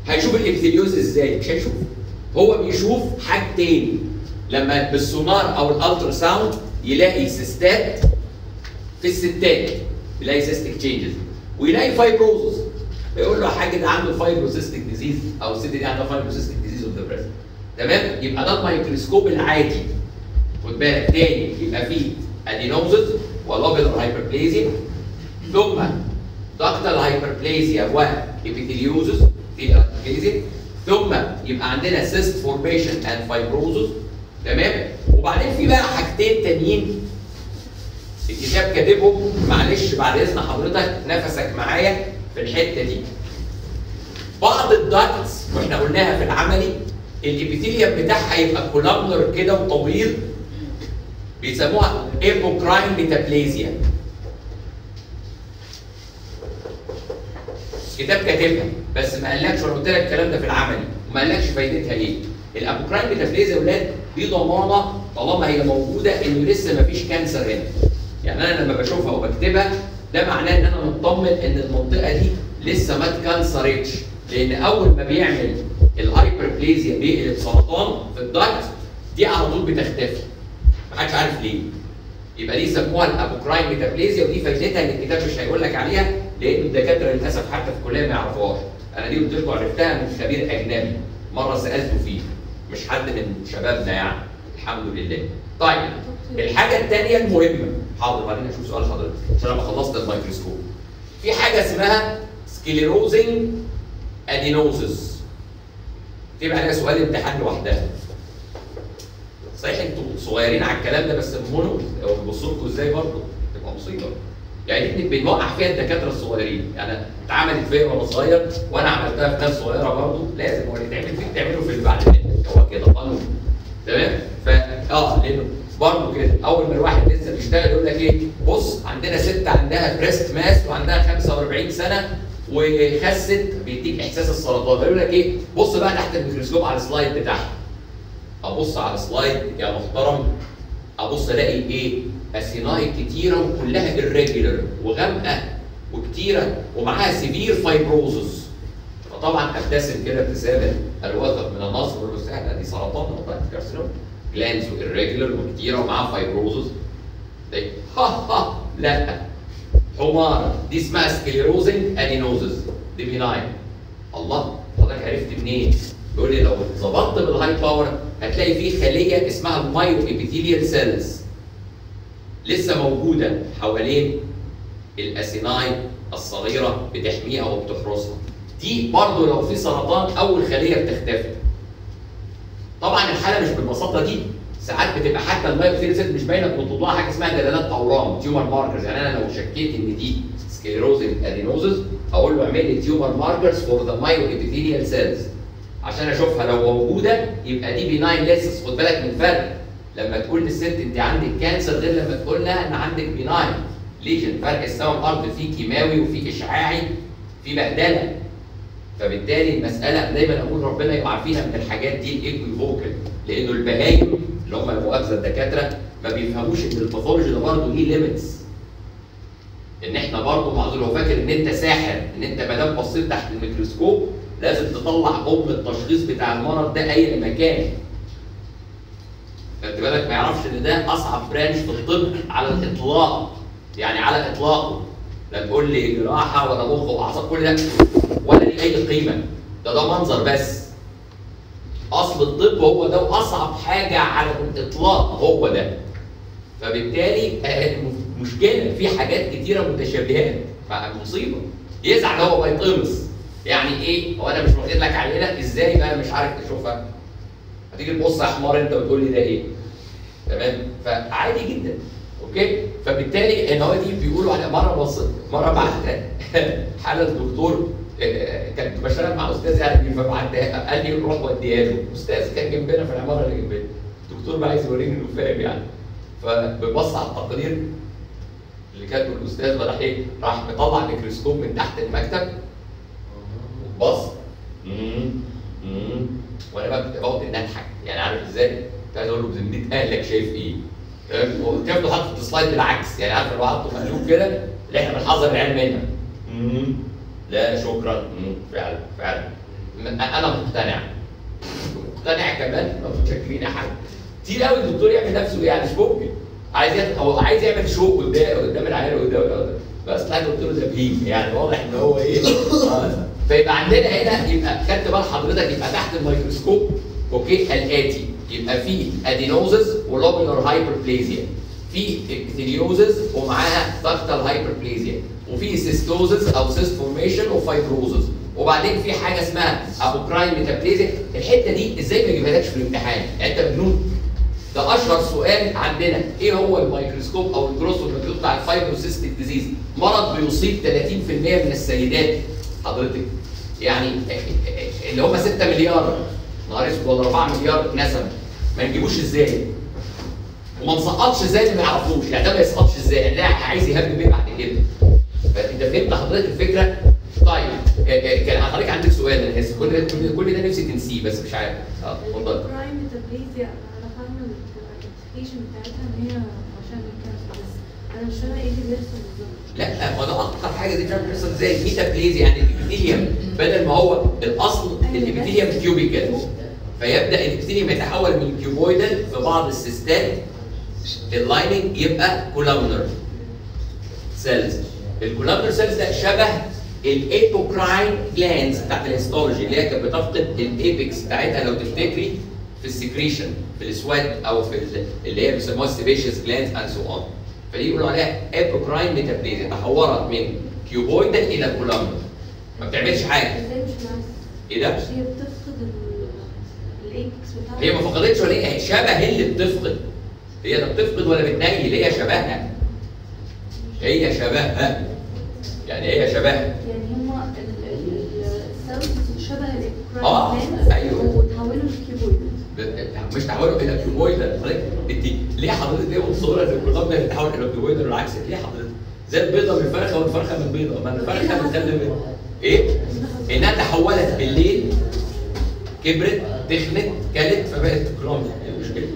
هيشوف ال epitheliosis إزاي؟ مش هيشوف. هو بيشوف حاجتين. لما بالسونار أو ال ultrasound يلاقي cyst ات في الستات يلاقي cystic changes ويلاقي fibrosis فيقول له حاجة ده عنده fibrocystic disease أو الست دي عندها fibrocystic disease of the breast تمام؟ يبقى ده الميكروسكوب العادي. خد بالك تاني يبقى فيه adenosis و lobular hyperplasia ثم ductal hyperplasia و epitheliosis hyperplasia ثم يبقى عندنا cyst formation and fibrosis تمام؟ وبعدين في بقى حاجتين تانيين. الكتاب كاتبهم. معلش بعد إذن حضرتك نفسك معايا في الحتة دي. بعض ال ducts وإحنا قلناها في العملي ال epithelium بتاعها يبقى columnar كده وطويل بيسموها apocrine metaplasia. كتاب كاتبها بس ما قالكش وأنا قلت لك الكلام ده في العملي وما قالكش فايدتها إيه. ال apocrine metaplasia يا أولاد دي ضمانة طالما هي موجودة إنه لسه ما فيش cancer هنا. يعني أنا لما بشوفها وبكتبها ده معناه إن أنا مطمن إن المنطقة دي لسه ما ات cancer تش. لأن أول ما بيعمل ال hyperplasia بيقلب سرطان في ال duct دي على طول بتختفي. محدش عارف ليه. يبقى دي سموها ال apocrine metaplasia ودي فايدتها إن الكتاب مش هيقول لك عليها. لأن الدكاترة للأسف حتى في الكليه ما يعرفوهاش. أنا دي قلت لكم عرفتها من خبير أجنبي. مرة سألته فيه. مش حد من شبابنا يعني. الحمد لله. طيب الحاجة الثانية المهمة. حاضر بعدين أشوف سؤال حضرتك عشان أنا خلصت الميكروسكوب. في حاجة اسمها sclerosing adenosis تبقى عليها سؤال امتحان لوحدها. صحيح إنتوا صغيرين على الكلام ده بس مهم هو أو بيبصوا لكم إزاي برضه؟ تبقى مصيبه يعني دي بنوقع فيها الدكاترة الصغيرين. يعني اتعملت فيا وأنا صغير وأنا عملتها في ناس صغيرة برضه لازم هو اللي يتعمل فيك تعمله في اللي بعد منك هو كده قانون. تمام؟ فا آه لأنه برضه كده أول ما الواحد لسه بيشتغل يقول لك إيه؟ بص عندنا ست عندها breast mass وعندها 45 سنة وخست بيديك إحساس السرطان. فيقول لك إيه؟ بص بقى تحت الميكروسكوب على ال slide بتاعها. أبص على slide يا محترم. أبص ألاقي إيه؟ acini كتيرة وكلها irregular وغامقة وكتيرة ومعاها severe fibrosis فطبعا أبتسم كده ابتسامة الواثق من النصر واقول له سهلة دي سرطان والله carcinoma. glands irregular وكتيرة ومعاها fibrosis ده ها ها لا. حمار دي اسمها sclerosing adenosis دي benign الله حضرتك عرفت منين؟ بيقول لي لو ظبطت بال high power هتلاقي في خلية اسمها ال myoepithelial cells لسه موجودة حوالين ال acini الصغيرة بتحميها وبتحرسها. دي برضه لو في سرطان أول خلية بتختفي. طبعا الحالة مش بالبساطة دي. ساعات بتبقى حتى epithelial cells مش باينة بتطلع حاجة اسمها دلالات اورام tumor markers يعني أنا لو شكيت إن دي sclerosing adenosis أقول له اعمل لي tumor markers for the myoepithelial cells عشان أشوفها. لو موجودة يبقى دي benign lesion خد بالك من فرق. لما تقول للست انت عندك cancer غير لما تقول لها ان عندك benign lesion فرق السماء والأرض في كيماوي وفي إشعاعي؟ في بهدلة. فبالتالي المسألة دايما أقول ربنا يبقى عارفينها من الحاجات دي ال equivocal لأنه البهايم اللي هم المؤاخذه الدكاترة ما بيفهموش إن ال pathology ده برضه ليه limits إن إحنا برضه معذور هو فاكر إن أنت ساحر إن أنت ما دام بصيت تحت الميكروسكوب لازم تطلع ام التشخيص بتاع المرض ده أي مكان. خدت بالك؟ ما يعرفش إن ده أصعب branch في الطب على الإطلاق. يعني على إطلاقه. لا تقول لي جراحة ولا مخ وأعصاب كل ده ولا ليه أي قيمة. ده ده منظر بس. أصل الطب هو ده واصعب حاجة على الإطلاق هو ده. فبالتالي آه، مشكلة في حاجات كتيرة متشابهات مصيبة. يزعل هو ويتقمص يعني إيه؟ هو أنا مش واخد لك عينة؟ إزاي بقى؟ مش عارف تشوفها هتيجي تبص حمار انت وتقول لي ده إيه؟ تمام؟ فعادي جدا أوكي؟ فبالتالي إن هو دي بيقولوا على مرة بص مرة بعت (laughs) حالة الدكتور آه، كنت بشتغل مع أستاذ يعني فبعتها قال لي روح وديها له. أستاذ كان جنبنا في العمارة اللي جنبنا. الدكتور بقى عايز يوريني إنه فاهم يعني. فببص على التقرير اللي كاتبه الأستاذ راح إيه؟ راح مطلع ميكروسكوب من تحت المكتب. بص. مم. مم. وأنا بقى كنت بقعد اضحك يعني عارف إزاي؟ كنت عايز أقول له بذمتك أهلك شايف إيه؟ وكان حاطط ال slide بالعكس يعني عارف لو حاطه مقلوب كده اللي إحنا بنحذر العيال منها. لا شكرا. فعلا فعلا. أنا مقتنع. مقتنع كمان متشكرين حاج. كتير قوي الدكتور يعمل نفسه يعني مش ممكن عايز هو عايز يعمل show قدام قدام العيال قدام لا الدكتور ده بهيم يعني واضح إن هو إيه؟ آه. فيبقى عندنا هنا يبقى خدت بال حضرتك يبقى تحت الميكروسكوب okay؟ الآتي. يبقى في adenosis و lobular hyperplasia في epitheliosis ومعاها ductal hyperplasia وفي cystosis أو cyst formation و fibrosis وبعدين في حاجة اسمها apocrine metaplasia الحتة دي إزاي ما اجيبهالكش في الامتحان؟ يعني أنت مجنون ده أشهر سؤال عندنا. إيه هو الميكروسكوب أو ال gross والميكروسكوب بتاع ال fibrocystic disease مرض بيصيب 30% من السيدات. حضرتك يعني اللي هم 6 مليار نهار أسود ولا 4 مليار نسمه ما نجيبوش إزاي؟ وما نسقطش إزاي اللي ما يعرفوش؟ يعني ده ما يسقطش إزاي؟ يعني ده عايز يهبب بيه بعد كده؟ فأنت فهمت حضرتك الفكرة؟ طيب آه، آه، كان حضرتك عندك سؤال أنا اسف كل ده كل- ده نفسي تنسيه بس مش عارف. آه اتفضل. أنا مش فاهمة إيه اللي بيحصل. لا ما ده أكتر حاجة دي بتعمل بيحصل إزاي metaplasia يعني ال epithelium. بدل ما هو ال epithelium cubical فيبدأ ال epithelium يتحول من cuboidal في بعض السيستات ال lining يبقى columnar cells. ال columnar cells ده شبه ال apocrine glands بتاعت ال histology اللي هي كانت بتفقد ال apex بتاعتها لو تفتكري في ال secretion في ال sweat أو في ال- اللي هي بيسموها ال sebaceous glands and so on فدي عليها apocrine metaplasia تحورت من cuboidal إلى columnar ما بتعملش حاجة؟ إيه ده؟ هي بتفقد ال- ال apex بتاعها. هي ما فقدتش ولا هي شبه اللي بتفقد. هي لا بتفقد ولا بتنيل هي شبهها. هي شبهها. يعني هي شبهها. يعني هما ال cells شبه ال apocrine آه، glands مش تحوله إلى cuboidal حضرتك أنت ليه حضرتك دي مصرة ان الكلام ده بيتحول إلى cuboidal والعكس؟ ليه حضرتك؟ زي البيضة من الفرخه والفرخه من البيضه ما الفرخة بتخلي بيضه إيه؟ إنها تحولت بالليل كبرت تخنت كلت فبقت columnar إيه المشكلة؟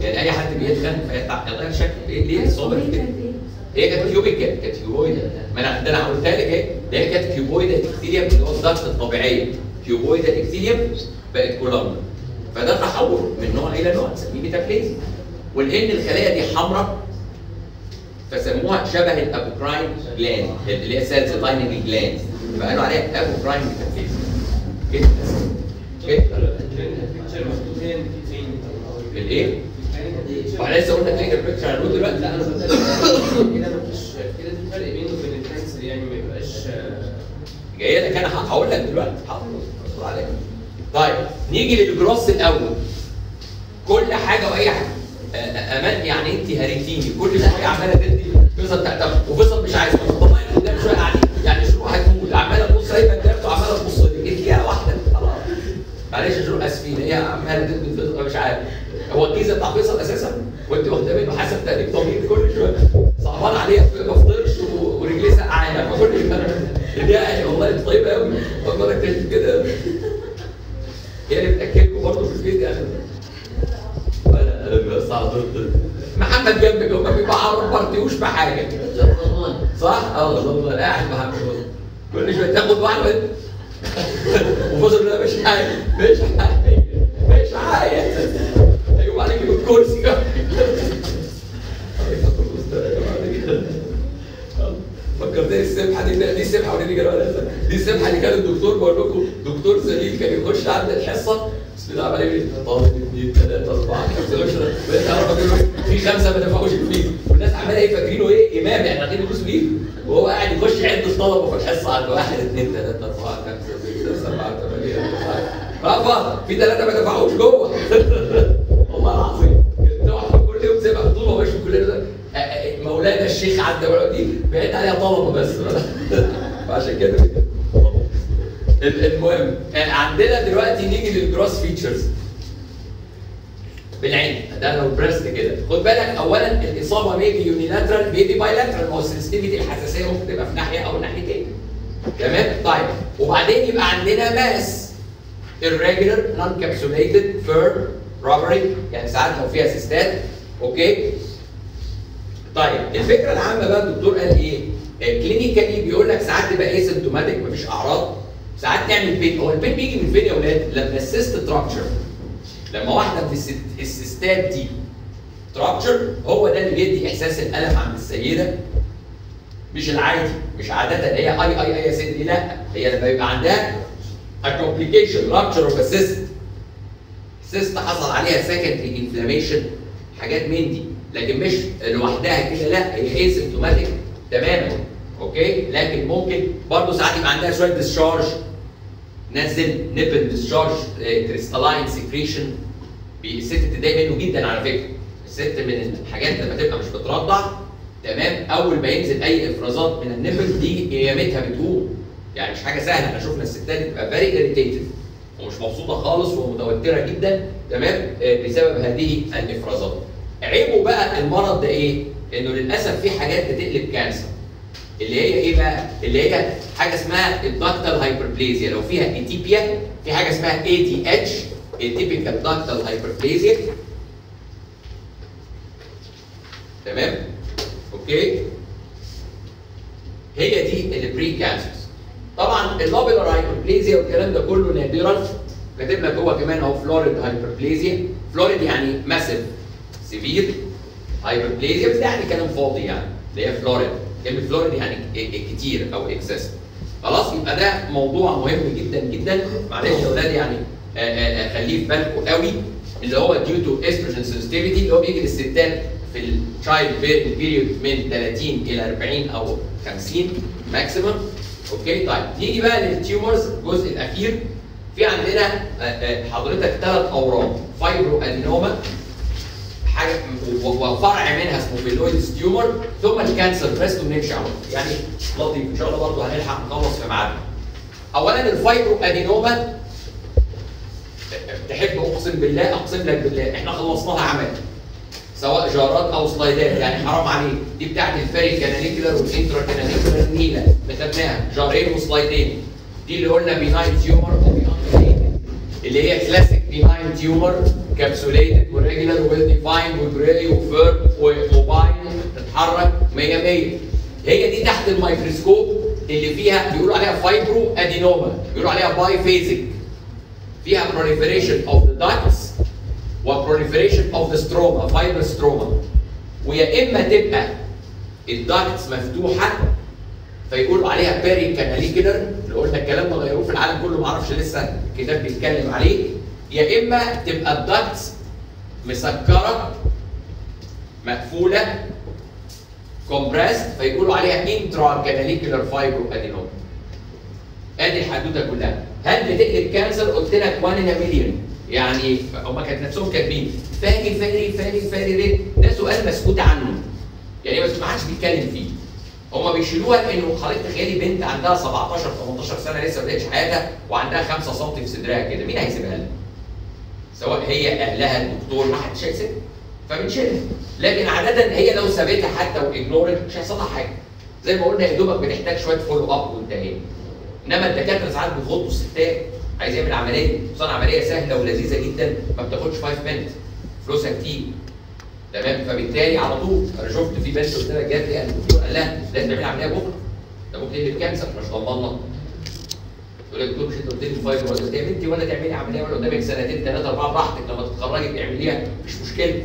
يعني أي حد بيتخن فيتغير شكل إيه؟ ليه صابر كده؟ هي كانت cubical كانت cuboidal ما أنا ده أنا قلتها لك إيه؟ ده هي كانت cuboidal epithelium اللي هو الضغط الطبيعيه cuboidal epithelium بقت columnar فده تحول من نوع إلى نوع نسميه metaplasia ولان الخلايا دي حمراء فسموها شبه ال apocrine gland اللي هي cells lining gland فقالوا عليها apocrine metaplasia كده كده الإيه؟ وإحنا لسه قلنا clinical picture هنقول دلوقتي. لا أنا كده مفيش كده في فرق بينه وبين ال cancer يعني ما يبقاش جاي لك. أنا هقول لك دلوقتي. نيجي للجروس الأول. كل حاجة وأي حاجة. أمان يعني انت هريتيني. كل شوية عمالة تدي فيصل تحت وفيصل مش عايز طلعي قدام شوية قاعدين. يعني شروق هتموت عمالة تبص سايبه الدرس وعمالة تبص. لي اديها واحدة. خلاص. معلش يا شروق اسفين هي عمالة تدي فيصل مش عارف. هو الجيزة بتاع فيصل أساسا؟ وانت واخدة منه حسب تقريب طبيب كل شوية. صعبان عليها ما فطرش ورجليه سقعانه فكل شوية يعني (laughs) والله انت طيبه قوي اكتشف كده. هي اللي بتاكلكم برضه في البيت أنا أنا بس على طول محمد جنبك هو ما بحاجه صح؟ آه والله قاعد محمد كل شوية تاخد واحدة وفضل لا مش حاجة مش حاجة مش حاجة. أيوه عليك بالكرسي. السبحه دي دي السبحه اللي كان الدكتور بقول لكم دكتور سليم كان يخش عند الحصة. بسم الله الرحمن الرحيم. طالب اثنين ثلاثة أربعة خمسة عشرة. بقيت أعرف أقول له في خمسة ما دفعوش الفيز والناس عمالة إيه فاكرينه إيه إمام يعني واخدين فلوس فيه. وهو قاعد يخش يعد الطلبة في الحصة. عنده واحد اثنين ثلاثة أربعة خمسة ستة سبعة ثمانيه تسعه بابا في ثلاثة ما دفعوش جوه. (laughs) والله العظيم. كل يوم زي ما طول ما ماشي كلنا. مولانا الشيخ عدى دي بعيد عليها طلبة بس. (laughs) فعشان كده. ال- المهم عندنا دلوقتي نيجي لل gross features بالعين ده لو breast كده. خد بالك اولا الإصابة may be unilateral may be bilateral ما هو ال sensitivity الحساسية ممكن تبقى في ناحية أو ناحيتين. تمام؟ طيب وبعدين يبقى عندنا mass irregular non capsulated firm rubbery يعني ساعات لو فيها cyst ات أوكي طيب الفكرة العامة بقى الدكتور قال إيه؟ clinically بيقول لك ساعات تبقى asymptomatic مفيش أعراض. ساعات تعمل pain هو ال pain بيجي من فين يا ولاد؟ لما ال cyst ت rupture لما واحدة الست- ال cyst ات دي ت rupture هو ده اللي بيدي إحساس الألم عند السيدة. مش العادي مش عادة هي اي اي اي يا سيدي لا. هي لما يبقى عندها rupture of a cyst. cyst حصل عليها secondary inflammation حاجات من دي. لكن مش لوحدها كده لا هي asymptomatic تماما. أوكي؟ لكن ممكن برضه ساعات يبقى عندها شوية discharge. نزل nipple discharge crystalline secretion الست تتضايق منه جدا على فكرة. الست من الحاجات لما تبقى مش بترضع. تمام؟ أول ما ينزل أي إفرازات من ال nipple دي قيامتها بتقوم يعني مش حاجة سهلة. إحنا شفنا الستات بتبقى very irritated ومش مبسوطة خالص ومتوترة جدا. تمام؟ آه، بسبب هذه الإفرازات. عيبه بقى المرض ده إيه؟ إنه للأسف في حاجات بتقلب cancer اللي هي إيه بقى؟ اللي هي حاجة اسمها ال ductal hyperplasia لو فيها atypia في حاجة اسمها ADH atypical ductal hyperplasia تمام؟ okay؟ هي دي ال precancerous طبعا ال lobular hyperplasia والكلام ده كله نادرا كاتب لك هو كمان أهو florid hyperplasia florid يعني massive severe hyperplasia بس ده يعني كلام فاضي يعني. اللي هي florid كلمة florid يعني ك- كتير أو excess خلاص يبقى ده موضوع مهم جدا جدا. معلش يا أولاد يعني آه، آه، آه، خليه في بالكم قوي. اللي هو due to estrogen sensitivity اللي هو بيجي للستات في ال childbearing period من 30 إلى 40 أو 50 maximum okay؟ طيب نيجي بقى لل tumors الجزء الأخير. في عندنا حضرتك ثلاث أورام. fibroadenoma حاجة وفرع منها اسمه phyllodes tumor ثم ال cancer breast ونمشي على طول. يعني لطيف إن شاء الله برضه هنلحق نخلص في ميعادنا. اولا ال fibroadenoma تحب أقسم بالله أقسم لك بالله إحنا خلصناها عمل. سواء jar ات أو slide ات يعني حرام عليك. دي بتاعت ال pericanalicular وال intracanalicular النيلة. خدناها jar ين و slide ين. دي اللي قلنا benign tumor اللي هي كلاسيك بيناين تيومر كابسوليتد وريجولار ويل ديفايند وجراي وفير وموبايل تتحرك 100 100 هي دي تحت الميكروسكوب اللي فيها بيقولوا عليها fibroadenoma بيقولوا عليها biphasic فيها proliferation of the ducts و proliferation of the stroma fibrous stroma. ويا إما تبقى ال ducts مفتوحة فيقولوا عليها pericanalicular اللي قلنا الكلام ده غيروه في العالم كله ما أعرفش لسه الكتاب بيتكلم عليه. يا إما تبقى ال ducts مسكرة مقفولة compressed فيقولوا عليها intracanalicular fibroadenoma أدي الحدوتة كلها. هل بتقلب cancer قلت لك 1 in مليون يعني هم كانت نفسهم كاتبين. very very very very rare ده سؤال مسكوت عنه. يعني بس ما حدش بيتكلم فيه. هم بيشيلوها لأنه حضرتك تخيلي بنت عندها 17 18 سنة لسه ما بداتش حياتها وعندها 5 سم في صدرها كده. مين هيسيبها لها؟ سواء هي أهلها الدكتور ما حدش هيسيبها فبنشيلها لكن عادة هي لو سابتها حتى و ignored مش هيحصل لها حاجة. زي ما قلنا يا دوبك بنحتاج شوية follow up وانتهينا. إنما الدكاترة ساعات بيخضوا الستات عايز يعمل عملية خصوصا عملية سهلة ولذيذة جدا ما بتاخدش 5 بنت فلوسها كتير. تمام؟ فبالتالي على طول أنا شفت في بنت قلت لها جات لي الدكتور قال لها لازم تعملي عملية بكرة. ده ممكن يجيب cancer مش ضمننا تقول لك دكتور مش لي فايبر ولا يا بنتي ولا تعملي عملية ولا قدامك سنتين ثلاثة أربعة براحتك. لما تتخرجي تعمليها مش مشكلة.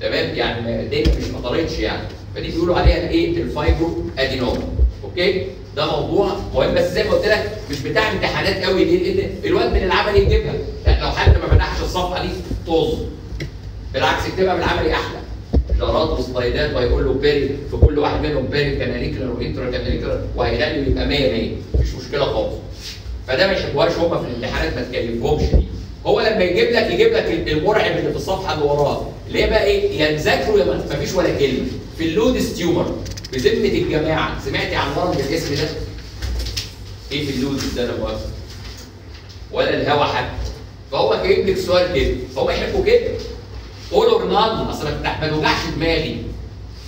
تمام؟ يعني الدنيا مش قطرتش يعني. فدي بيقولوا عليها إيه؟ ال fibroadenoma أوكي؟ ده موضوع مهم. بس زي ما قلت لك مش بتاع امتحانات قوي ليه؟ لأن الواد من العملي يجيبها يعني لو حد ما فتحش الصفحة دي طز. بالعكس اكتبها بالعملي أحلى. جارات وسلايدات وهيقول له peri. في كل واحد منهم pericanalicular و intracanalicular وهيخلي يبقى 100 100 مفيش مشكلة خالص. فده ما يحبوهاش هم في الامتحانات ما تكلفهمش دي هو لما يجيب لك يجيب لك المرعب اللي في الصفحة اللي وراه اللي هي بقى إيه؟ يا مذاكره يا ما فيش ولا كلمة. phyllodes tumor بذمه الجماعة. سمعتي عن مرض بالاسم ده؟ إيه phyllodes ده أنا موافق ولا الهوا حتى. فهو جايب لك سؤال كده. فهو يحبوا كده؟ all or none أصل ما توجعش دماغي.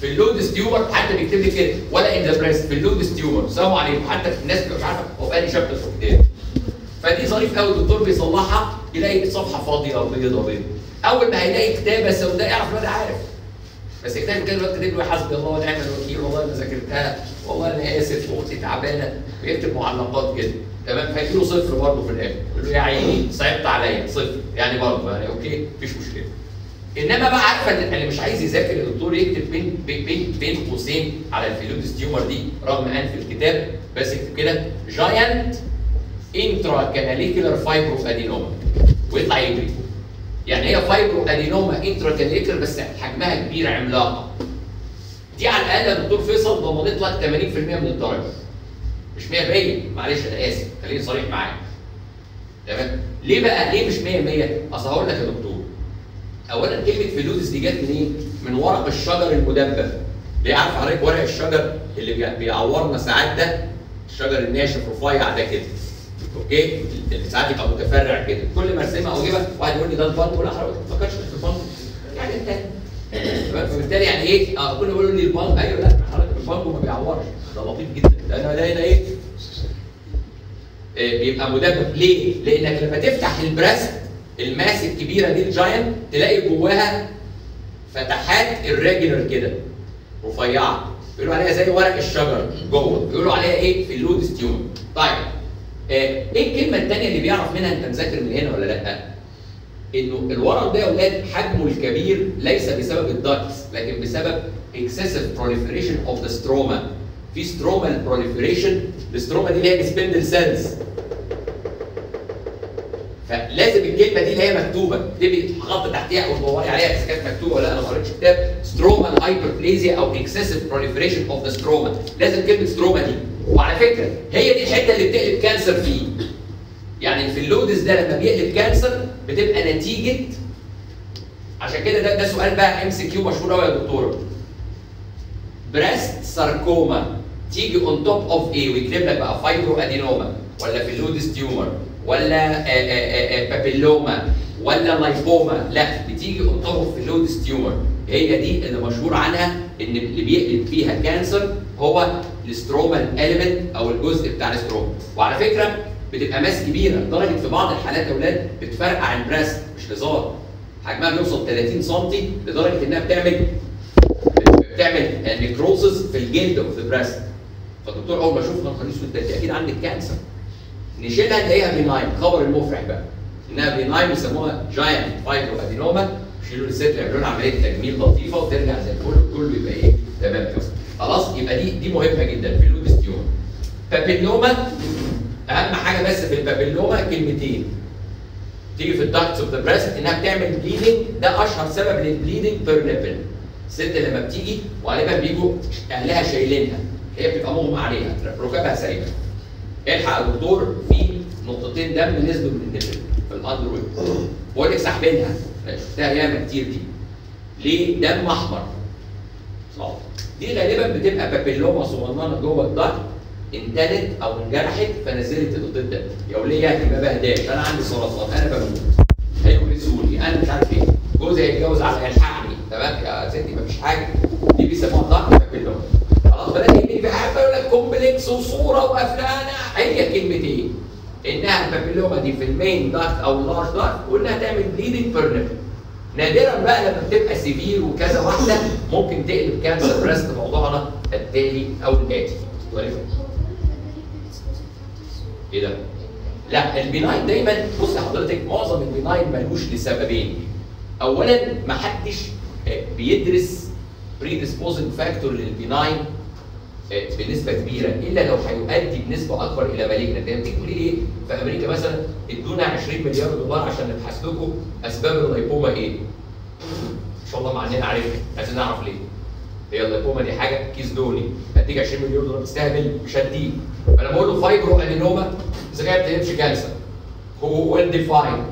phyllodes tumor حتى بيكتب لي كده؟ ولا in the breast. phyllodes tumor سلام عليكم. حتى الناس مش عارفة هو بقى لي chapter في الكتاب. فدي ظريف قوي. الدكتور بيصلحها يلاقي صفحة فاضية بيضة بيضة. أول ما هيلاقي كتابة سوداء يعرف الواد عارف. بس كتاب كده الواد كاتب له حسبي الله ونعم الوكيل. والله ما ذاكرتها. والله أنا آسف واختي تعبانة. ويكتب معلقات كده. تمام؟ فيجي له صفر برضه في الآخر. يقول له يا عيني صعبت عليا. صفر. يعني برضه يعني أوكي؟ مفيش مشكلة. إنما بقى عارفة اللي مش عايز يذاكر الدكتور يكتب بين بين بين, قوسين على ال phyllodes tumor دي رغم أن في الكتاب بس يكتب كده. giant intracanalicular fibroadenoma ويطلع يجري. يعني هي fibroadenoma intracanalicular بس حجمها كبير عملاقة. دي على الأقل يا دكتور فيصل ضمنت لك 80% من الدرجة. مش 100% معلش أنا آسف. خليني صريح معاك. تمام؟ ليه بقى؟ ليه مش 100% أصل هقول لك يا دكتور. اولا كلمة phyllodes دي جت منين؟ من ورق الشجر المدبب. ليه عارف حضرتك ورق الشجر اللي بي- بيعورنا ساعات ده؟ الشجر الناشف رفيع ده كده. أوكي؟ ساعات يبقى متفرع كده. كل ما ارسمها أو اجيبها واحد يقول لي ده البانجو لا حضرتك ما تفكرش في البانجو يعني انت؟ فبالتالي يعني إيه؟ آه كل ما لي البانجو أيوه لا حضرتك البانجو ما بيعورش. ده لطيف جدا. أنا ده هنا إيه؟ آه، بيبقى مدبب ليه؟ لانك لما تفتح ال breast ال mass الكبيرة دي ال giant تلاقي جواها فتحات irregular كده. رفيعة. بيقولوا عليها زي ورق الشجر جوه. بيقولوا عليها إيه؟ phyllodes tumor طيب. إيه الكلمة الثانية اللي بيعرف منها أنت مذاكر من هنا ولا لأ؟ إنه الورم ده يا أولاد حجمه الكبير ليس بسبب ال ducts لكن بسبب excessive proliferation of the stroma. في stromal proliferation ال stroma دي اللي هي ال spindle cells فلازم الكلمة دي اللي هي مكتوبة. تبقي خط تحتيها أو تدوري عليها اذا كانت مكتوبة ولا لا أنا ما قريتش كتاب stroma hyperplasia أو excessive proliferation of the stroma لازم كلمة stroma دي. وعلى فكرة هي دي الحتة اللي بتقلب cancer فيه. يعني phyllodes ده لما بيقلب cancer بتبقى نتيجة عشان كده ده ده سؤال بقى MCQ مشهور قوي يا دكتورة. breast sarcoma تيجي on top of إيه ويكتب لك بقى fibroadenoma ولا phyllodes tumor ولا papilloma ولا lipoma لا بتيجي on top of phyllodes tumor هي دي اللي مشهور عنها إن اللي بيقلب فيها cancer هو ال stromal element أو الجزء بتاع ال stroma وعلى فكرة بتبقى mass كبيرة لدرجة في بعض الحالات يا أولاد بتفرقع ال breast مش هزار حجمها بيوصل 30 سم لدرجة إنها بتعمل بتعمل necrosis في الجلد of the breast فالدكتور أول ما يشوف نهار اسود أكيد عندك cancer نشيلها نلاقيها benign خبر المفرح بقى. إنها benign بيسموها giant fibroadenoma يشيلوا الست يعملوا لها عملية تجميل لطيفة وترجع زي الفل كله يبقى إيه؟ تمام كده خلاص؟ يبقى دي دي مهمة جدا phyllodes tumor papilloma أهم حاجة بس في ال papilloma كلمتين. تيجي في ال ducts of the breast إنها بتعمل bleeding ده أشهر سبب لل bleeding per nipple الست لما بتيجي وغالبا بيجوا أهلها شايلينها. هي بتبقى مغمى عليها. ركبها سايبة. الحق يا دكتور في نقطتين دم نزلوا من ال nipple في ال underwear بقول لك ساحبينها شفتها ياما كتير دي. ليه؟ دم أحمر. دي غالبا بتبقى papilloma صغننه جوه ال duct اتنت أو انجرحت فنزلت نقطه دم يا وليه ما بهداش أنا عندي سرطان أنا بموت. هيورثوني أنا مش عارف إيه. جوزي هيتجوز عليا الحقني تمام؟ يا ستي مفيش حاجة. دي بيسموها duct papilloma خلاص بلاقي في حاجة يقول لك complex وصورة وافلانه هي كلمتين. إنها ال papilloma دي في ال main duct أو ال large duct وإنها تعمل bleeding per نادرا بقى لما بتبقى severe وكذا واحدة ممكن تقلب cancer breast موضوعنا التالي أو الاتي إيه ده؟ لا ال benign دايما بص حضرتك معظم ال benign ملوش لسببين. اولا ما حدش بيدرس predisposing factor لل benign بنسبة كبيرة إلا لو هيؤدي بنسبة أكبر إلى malignant يعني بتقولي إيه في أمريكا مثلا ادونا 20 مليار دولار عشان نبحث لكم أسباب ال lipoma إيه؟ إن شاء الله مع إننا عارفين عايزين نعرف ليه. هي ال lipoma دي حاجة كيس دوني. هديك 20 مليون دولار تستهبل مش هديك فانا بقول له fibroadenoma إذا كانت ما بتقلبش cancer. هو well defined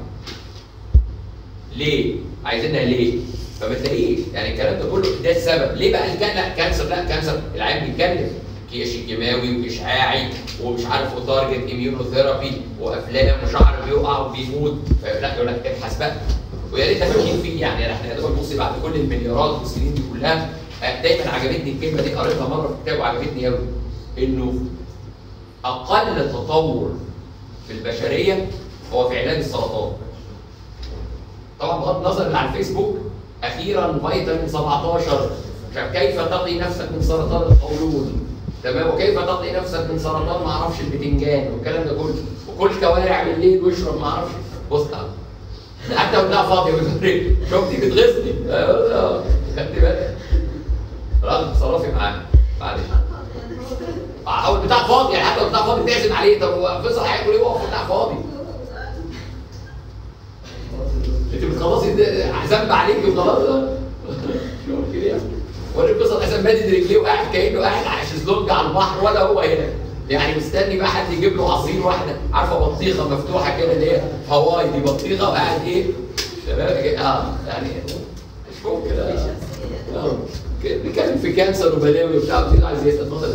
ليه؟ عايزينها ليه؟ تلاقيش يعني الكلام ده كله ده السبب. ليه بقى ال can لا cancer لا cancer العيان بيتكلم كيش كيماوي واشعاعي ومش عارف و target immunotherapy وأفلام وشعر بيقع وبيموت. لا يقول لك ابحث بقى. ويا ريت ماشيين فيه يعني. إحنا يا بصي بعد كل المليارات والسنين دي كلها دايما عجبتني الكلمة دي. قريتها مرة في كتاب وعجبتني قوي إنه أقل تطور في البشرية هو في علاج السرطان. طبعا بغض النظر اللي على الفيسبوك أخيرا فيتامين 17 كيف تقي نفسك من سرطان القولون؟ تمام؟ وكيف تقي نفسك من سرطان ما أعرفش البتنجان والكلام ده كله؟ وكل كوارع بالليل واشرب ما أعرفش بص حتى وانها فاضيه بتغرق شفتي؟ بتغيظني خدت بالك؟ راجل تصرفي معاه معلش. (laughs) هو البتاع فاضي يعني حتى البتاع فاضي تعزم عليه. طب هو فيصل هياكل إيه وهو البتاع فاضي. انت بتخلصي ذنب عليكي وخلاص. ولا القصة الحسام مادد رجليه وقاعد كأنه قاعد على شيزلونج على البحر ولا هو هنا. يعني مستني بقى حد يجيب له عصير واحدة. عارفة بطيخة مفتوحة كده اللي هي هواي دي بطيخة وقاعد إيه؟ شباب يعني آه يعني مشكوك كده. بيتكلم في cancer وبلاوي وبتاع بتقول عايز يسال الفترة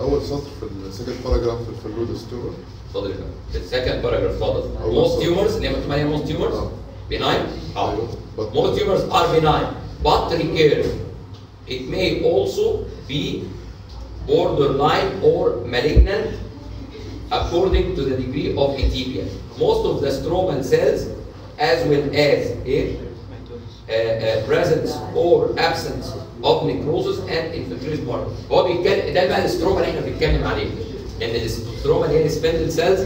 أول سطر في ال second paragraph في ال phyllodes tumor اتفضل يا فندم ال second paragraph اتفضل most tumors اللي هي most tumors benign اه أيوه. But- most tumors are benign but recur it may also be borderline or malignant according to the degree of atypia most of the stromal cells as well as eh, uh, uh, presence or absence of necrosis and infiltrated marrow هو بيتكلم ده بقى الاستروما اللي احنا بنتكلم عليه ان الاستروما اللي هي السبندل سيلز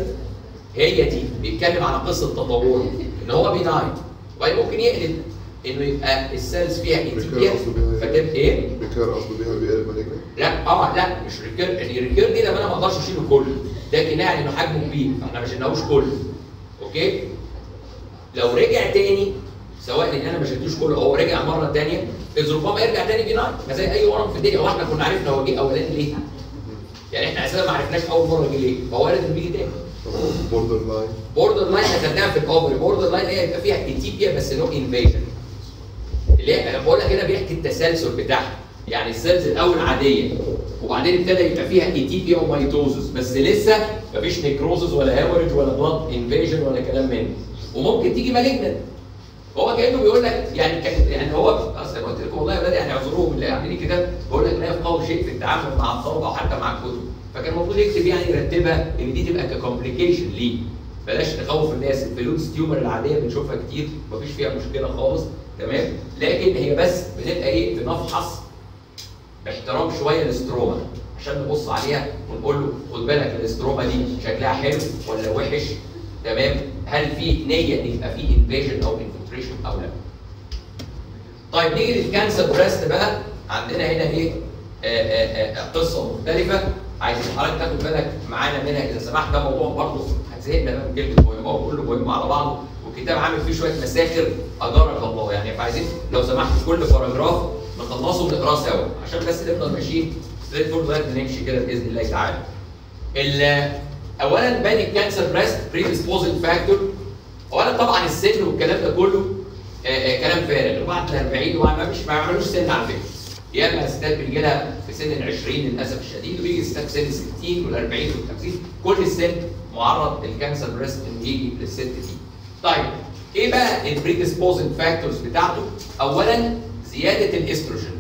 هي دي بيتكلم على قصه تطوره ان هو benign وبعدين ممكن يقلب إنه يبقى ال cells فيها بيها فتبقى إيه؟ recur قصده بيها بيقلب malignant لا آه لا مش recur يعني recur دي لما أنا ما أقدرش أشيله كله ده كنايه إنه حجمه كبير فاحنا ما شلناهوش كله. أوكي؟ لو رجع تاني سواء ان أنا ما شلتوش كله أو رجع مرة ثانية اذ ربما يرجع تاني benign ما زي أي ورم في الدنيا. هو إحنا كنا عرفنا هو جه أولاني ليه؟ يعني إحنا أساسا ما عرفناش أول مرة جه ليه. فهو وارد انه يجي تاني. borderline borderline خدناها في ال ovary borderline هي فيها atypia بس no invasion اللي هي أنا بقول لك هنا بيحكي التسلسل بتاعها. يعني ال cells الأول عادية وبعدين ابتدى يبقى فيها atypia و mitosis بس لسه مفيش necrosis ولا hemorrhage ولا blood invasion ولا كلام من ده. وممكن تيجي malignant هو كأنه بيقول لك يعني كان يعني هو أصل قلت لكم والله يا ولاد يعني اعذروهم اللي عاملين كده؟ بقول لك لا يفقهوا شيء في التعامل مع الطلبه أو حتى مع الكتب. فكان المفروض يكتب يعني يرتبها إن دي تبقى ك complication ليه. بلاش نخوف الناس ال phyllodes tumor العادية بنشوفها كتير مفيش فيها مشكلة خالص تمام؟ لكن هي بس بنبقى إيه؟ بنفحص باحترام شوية ال stroma عشان نبص عليها ونقول له خد بالك ال stroma دي شكلها حلو ولا وحش تمام؟ هل في نية إن يبقى في invasion أو infiltration أو لا؟ طيب نيجي لل cancer breast بقى. عندنا هنا إيه؟ آه آه آه قصة مختلفة. عايزين حضرتك تاخد بالك معانا منها إذا سمحت ده موضوع برضه هتزهقنا بقى من كلمه هو كله مهم على بعضه. والكتاب عامل فيه شوية مساخر اجارك الله يعني. فعايزين لو سمحت كل paragraph نخلصه ونقراه سوا. عشان بس نفضل ماشيين straight forward لغاية نمشي كده بإذن الله تعالى. ال- اولا بادي cancer breast predisposing factor اولا طبعا السن والكلام ده كله آه، آه، كلام فارغ. بعد ال 40 وما مش ما يعملوش سن على فكرة. يا اما الستات بيجي لها سن ال 20 للأسف الشديد وبيجي الستات في سن ال 60 وال 40 وال 50 كل السن معرض لل cancer breast انه يجي للست دي. طيب إيه بقى ال predisposing factors بتاعته؟ اولا زيادة الإستروجين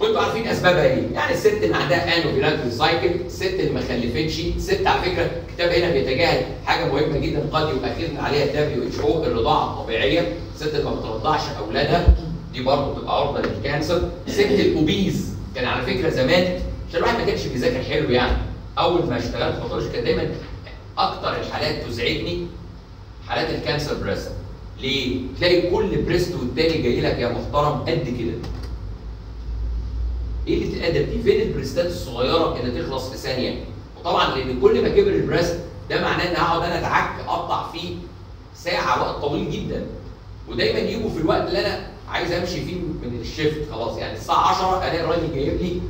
وانتوا عارفين أسبابها إيه؟ يعني الست اللي عندها anovulatory cycle، الست اللي ما خلفتش، الست على فكرة الكتاب هنا بيتجاهل حاجة مهمة جدا قد يؤخرنا عليها ال WH أو الرضاعة الطبيعية، الست اللي ما بترضعش أولادها دي برضه بتبقى عرضة لل cancer، الست ال obese كان على فكرة زمان عشان الواحد ما كانش بيذاكر حلو يعني أول ما اشتغلت في كان دايما أكتر الحالات تزعجني حالات ال cancer breast ليه؟ تلاقي كل breast والتاني جاي لك يا محترم قد كده إيه اللي الادب دي؟ فين البريستات الصغيرة اللي تخلص في ثانية؟ وطبعا لأن كل ما كبر ال breast ده معناه إن هقعد أنا أتعك أقطع فيه ساعة وقت طويل جدا ودايما يجوا في الوقت اللي أنا عايز امشي فيه من ال shift خلاص. يعني الساعة 10 ألاقي الراجل جايب لي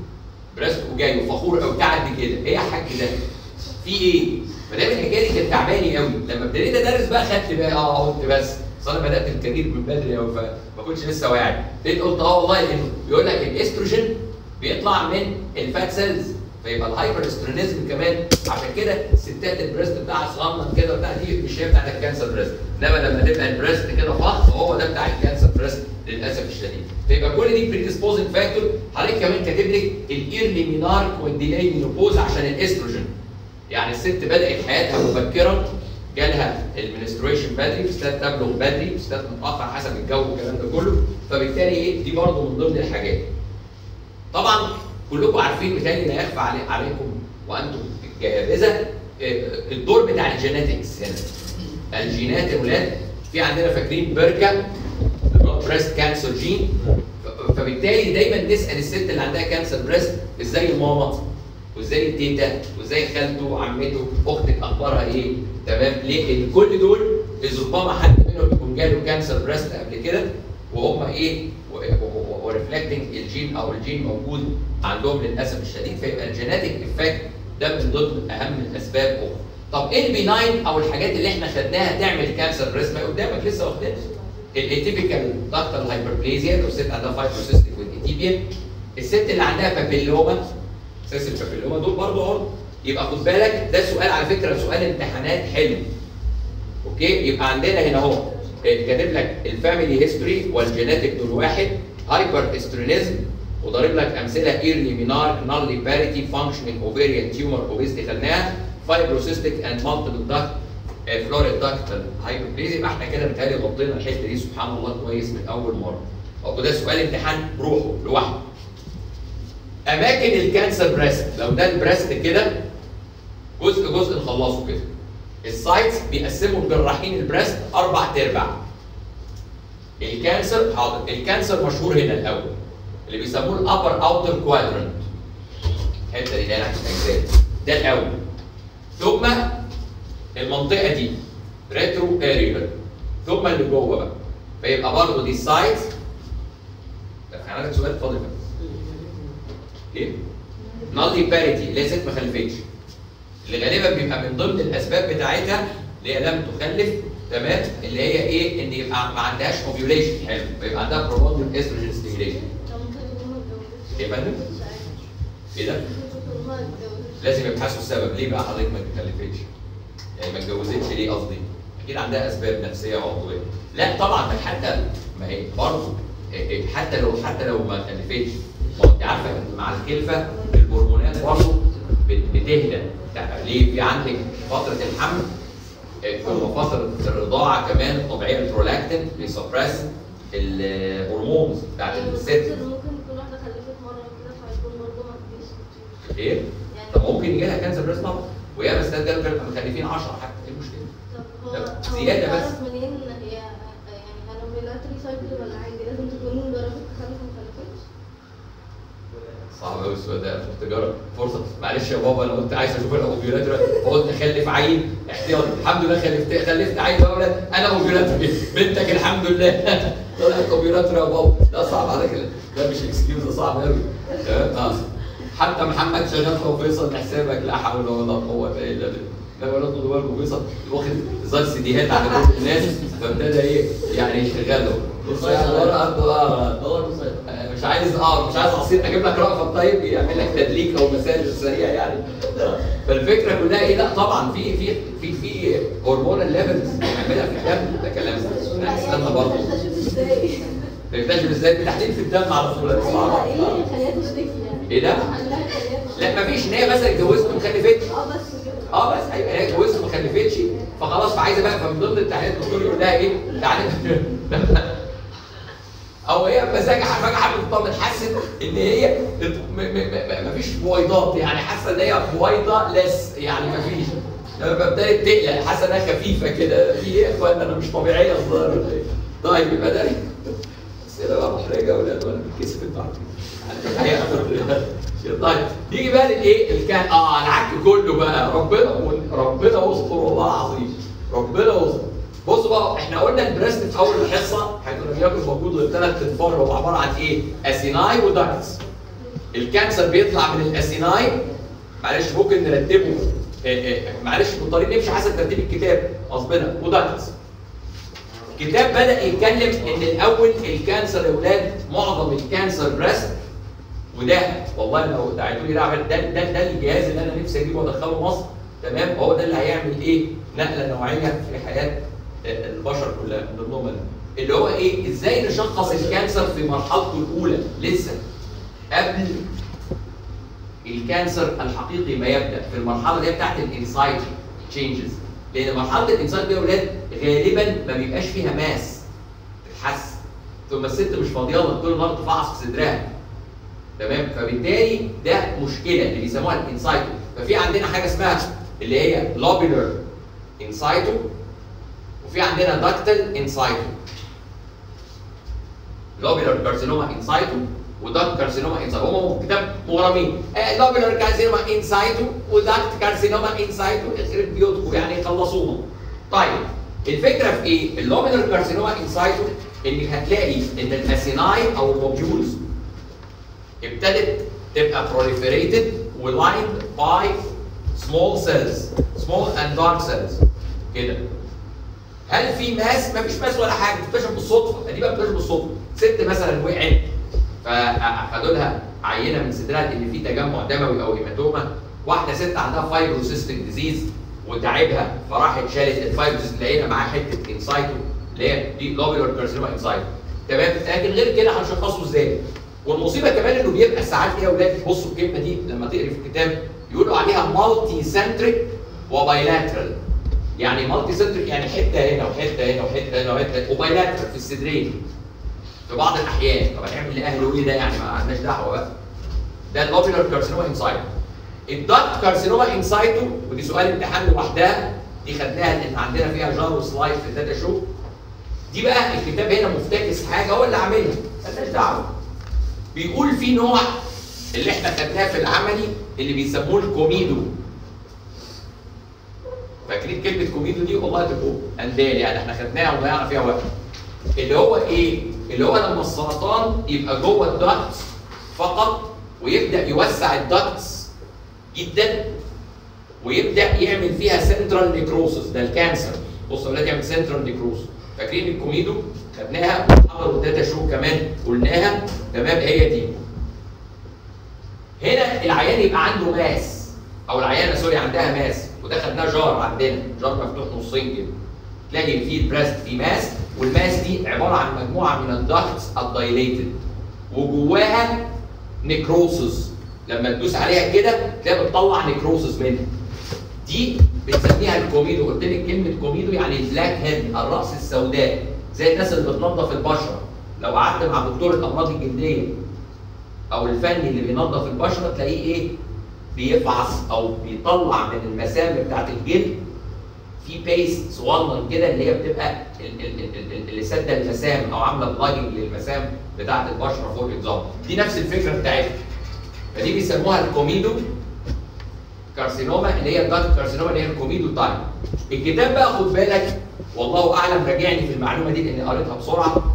breast وجاي وفخور قوي قد كده. إيه يا حاج ده؟ في إيه؟ فدايما الحكاية دي كانت تعباني قوي لما ابتديت أدرس بقى خدت بقى آه قلت بس. اصل أنا بدأت ال career من بدري قوي فما كنتش لسه واعي. ابتديت قلت آه والله إنه بيقول لك الإستروجين بيطلع من ال fat cells. فيبقى ال hyperestrogenism كمان. عشان كده الستات ال breast بتاعها صغنن كده بتاع دي مش هي بتاعت ال cancer breast. إنما لما تبقى ال breast كده فخ هو ده بتاع ال cancer breast للأسف الشديد. فيبقى كل دي predisposing factor حضرتك كمان كاتب لك ال early menarche وال delayed menopause عشان الاستروجين يعني الست بدأت حياتها مبكرا جالها ال menstruation بدري ستات تبلغ بدري ستات متأخر حسب الجو والكلام ده كله. فبالتالي إيه دي برضه من ضمن الحاجات. طبعا كلكم عارفين بالتالي لا يخفى علي عليكم وأنتم جاهزه آه، الدور بتاع ال genetics هنا. الجينات يا ولاد في عندنا فاكرين BRCA breast cancer gene فبالتالي دايما نسال الست اللي عندها cancer breast إزاي ماما وإزاي التيتا وإزاي خالته وعمته أختك أخبارها إيه؟ تمام؟ ليه؟ لأن كل دول اذا ربما حد منهم يكون جاله cancer breast قبل كده وهم إيه؟ و reflecting ال gene أو الجين موجود عندهم للأسف الشديد فيبقى ال genetic effect ده من ضمن أهم الأسباب أخرى. طب إيه ال benign أو الحاجات اللي إحنا خدناها تعمل cancer ما قدامك لسه واخدينها ال atypical ductal hyperplasia لو الست عندها fibrocystic وال atypia الست اللي عندها papilloma أساس ال papilloma دول برضه أهو. يبقى خد بالك ده سؤال على فكرة سؤال امتحانات حلو. أوكي؟ يبقى عندنا هنا أهو كاتب لك ال family history وال genetic دول واحد. hyperestrogenism وضارب لك أمثلة early menarche nulliparity functioning ovarian tumor obesity خدناها fibrocystic and multiple duct florid ductal hyperplasia يبقى إحنا كده متهيألي غطينا الحتة دي سبحان الله كويس من أول مرة. وده سؤال امتحان روحه لوحده. أماكن ال cancer breast لو ده ال breast كده جزء جزء نخلصه كده. ال sites بيقسموا الجراحين ال breast أربع أرباع. ال cancer حاضر. ال cancer مشهور هنا الأول. اللي بيسموه ال upper outer quadrant الحتة دي اللي ناحية ال axilla. ده الأول. ثم المنطقة دي retroareolar ثم اللي جوه بقى. فيبقى برضه دي ال sites عندك سؤال فاضل بقى. إيه؟ nulliparity اللي هي ست ما خلفتش اللي غالبا بيبقى من ضمن الأسباب بتاعتها اللي هي لم تخلف تمام اللي هي إيه إن يبقى ما عندهاش ovulation حلو فيبقى عندها promoted estrogen stimulation إيه فندم؟ إيه ده؟ لازم يبحثوا السبب ليه بقى حضرتك ما اتخلفتش؟ يعني ما اتجوزتش ليه قصدي؟ أكيد عندها أسباب نفسية وعضوية. لا طبعا حتى ما هي برضه حتى لو حتى لو ما خلفتش ما هو انت عارفة مع الخلفة الهرمونات برضه بت- بتهدى يعني ليه؟ في عندك فترة الحمل ثم فتره الرضاعة كمان الطبيعيه البرولاكتين بيسبرس الهرمونز بتاعت الست ما فيش إيه؟ طب ممكن يجي لها كانسر بريست طبعا ويا بس ده جالهم مخلفين 10 حتى إيه المشكلة؟ طب بتعرف بس. منين يعني هنوبيلاتري سايكل ولا عادي لازم تكون خلفتش؟ صعب قوي السؤال ده في التجاره فرصة. معلش يا بابا أنا كنت عايز أشوف الاوفيولات فقلت اخلف عيل احتياطي. الحمد لله خلفت خلفت يا ولد أنا اوفيولاتري بنتك الحمد لله. (laughs) طلعت اوفيولاتري يا بابا. ده صعب على كده ده مش اكسكيوز ده صعب قوي آه. حتى محمد شغال وفيصل لحسابك لا حول ولا قوة إلا بالله. لما نطلب بالكم فيصل واخد زي سيديهات على الناس فابتدى إيه؟ يعني يشغله. آه هو المسيطر مش عايز آه مش عايز عصير أجيب لك رأفت طيب يعمل لك تدليك أو مساج سريع يعني. فالفكرة كلها إيه؟ لا طبعا في في في في هرمونال ليفلز بنعملها في الدم. ده كلام لا استنى برضه. بتكتشف إزاي؟ بتحديد في الدم على طول. إيه اللي خليها تشتكي يعني؟ إيه ده؟ خليها تشتكي. لا مفيش. إن هي مثلا اتجوزت وما خلفتش. آه بس آه بس أيوه هي اتجوزت وما خلفتش. فخلاص فعايزة بقى فمن ضمن التحليلات الدكتور يقول لها إيه؟ تعالي (laughs) أو هي مزاجها فجاه تطمن حاسه إن هي مفيش بويضات يعني حاسة إن هي بويضة لس يعني مفيش. لما ابتدت تقلق حاسة إنها خفيفة كده. في إيه يا اخوان أنا مش طبيعية الظاهر ولا إيه؟ طيب يبقى ده أسئلة بقى محرجة يا أولاد وأنا بتكسف عارفين طيب نيجي بقى للإيه؟ ال can آه العك كله بقى. ربنا ربنا يستر والله العظيم. ربنا يستر بصوا بقى إحنا قلنا ال breast في اول الحصة يكن موجود ثلاث انفار هو عبارة عن إيه؟ acini و ducts ال cancer بيطلع من ال acini معلش ممكن نرتبه آه، آه، معلش مضطرين نمشي حسب ترتيب الكتاب غصبنا و ducts الكتاب بدأ يتكلم إن الأول ال cancer يا أولاد معظم ال cancer breast وده والله لو دعيتوا لي ده ده, ده الجهاز اللي أنا نفسي أجيبه وأدخله مصر تمام؟ هو ده اللي هيعمل إيه؟ نقلة نوعية في حياة البشر كلها من ضمنهم. اللي هو إيه؟ إزاي نشخص ال cancer في مرحلته الأولى؟ لسه. قبل ال cancer الحقيقي ما يبدأ في المرحلة دي بتاعت ال in situ changes لأن مرحلة ال in situ دي يا أولاد غالبا ما بيبقاش فيها mass تتحس ثم الست مش فاضية لها طول النهار تفعص في صدرها. تمام؟ فبالتالي ده مشكلة اللي بيسموها ال in situ ففي عندنا حاجة اسمها اللي هي lobular in situ وفي عندنا ductal in situ lobular carcinoma in situ و duct carcinoma in situ هم كتاب مغرمين lobular carcinoma in situ و duct carcinoma in situ يخرب بيوتكم يعني خلصوهم طيب الفكرة في إيه؟ ال lobular carcinoma in situ إنك هتلاقي إن ال acini أو ال lobules ابتدت تبقى proliferated و lined by small cells small and dark cells. كده. هل في mass؟ مفيش mass ولا حاجة. بتكتشف بالصدفة. بقى بتكتشف بالصدفة. ست مثلا وقعت. فاخدوا لها عينة من صدرها إن في تجمع دموي أو hematoma. واحدة ست عندها fibrocystic disease وتعبها. فراحت شالت ال fibrocyst لقينا معاها حتة in situ اللي هي دي lobular carcinoma in situ. تمام؟ لكن غير كده هنشخصه إزاي؟ والمصيبة كمان إنه بيبقى ساعات إيه يا أولاد بصوا الكلمة دي لما تقري في الكتاب. يقولوا عليها multicentric و bilateral يعني multicentric يعني حتة هنا وحتة هنا وحتة هنا وحتة و bilateral في الصدرين في بعض الأحيان. طب هنعمل لاهله إيه ده يعني ما عندناش دعوة. بقى ده اللوبيلر كارسينوما انسايتو الدكت كارسينوما انسايتو ودي سؤال امتحان لوحدها دي خدناها لأن عندنا فيها jar و slide في ال data show. دي بقى الكتاب هنا مفتكس حاجة هو اللي عاملها. مالناش دعوة. بيقول في نوع اللي إحنا خدناه في العملي اللي بيسموه ال comedo. فاكرين كلمة comedo دي؟ والله تبقوا اندال يعني إحنا خدناها وضيعنا فيها وقت. اللي هو إيه؟ اللي هو لما السرطان يبقى جوه ال duct فقط ويبدأ يوسع ال ducts جدا ويبدأ يعمل فيها central necrosis ده ال cancer. بص يا يعمل central necrosis فاكرين ال comedo؟ خدناها وحضروا الداتا شو كمان قلناها. تمام هي دي. هنا العيان يبقى عنده mass أو العيانة sorry عندها mass. وده خدناه جار عندنا جار مفتوح نصين كده تلاقي فيه ال breast في mass وال mass دي عبارة عن مجموعة من ال ducts ال dilated. وجواها necrosis لما تدوس عليها كده تلاقي بتطلع necrosis منها. دي بنسميها ال comedo. قلت لك كلمة comedo يعني ال blackhead الرأس السوداء زي الناس اللي بتنظف البشرة. لو قعدت مع دكتور الامراض الجلدية أو الفني اللي بينظف البشرة تلاقيه إيه؟ بيفعص أو بيطلع من المسام بتاعت الجلد في paste صغنن كده اللي هي بتبقى ال- ال- ال- ال- اللي سد المسام أو عاملة plugging للمسام بتاعت البشرة for example دي نفس الفكرة بتاعتها. فدي بيسموها ال comedo carcinoma اللي هي ال duct carcinoma اللي هي ال comedo type الكتاب بقى خد بالك والله أعلم راجعني في المعلومة دي لأني قريتها بسرعة.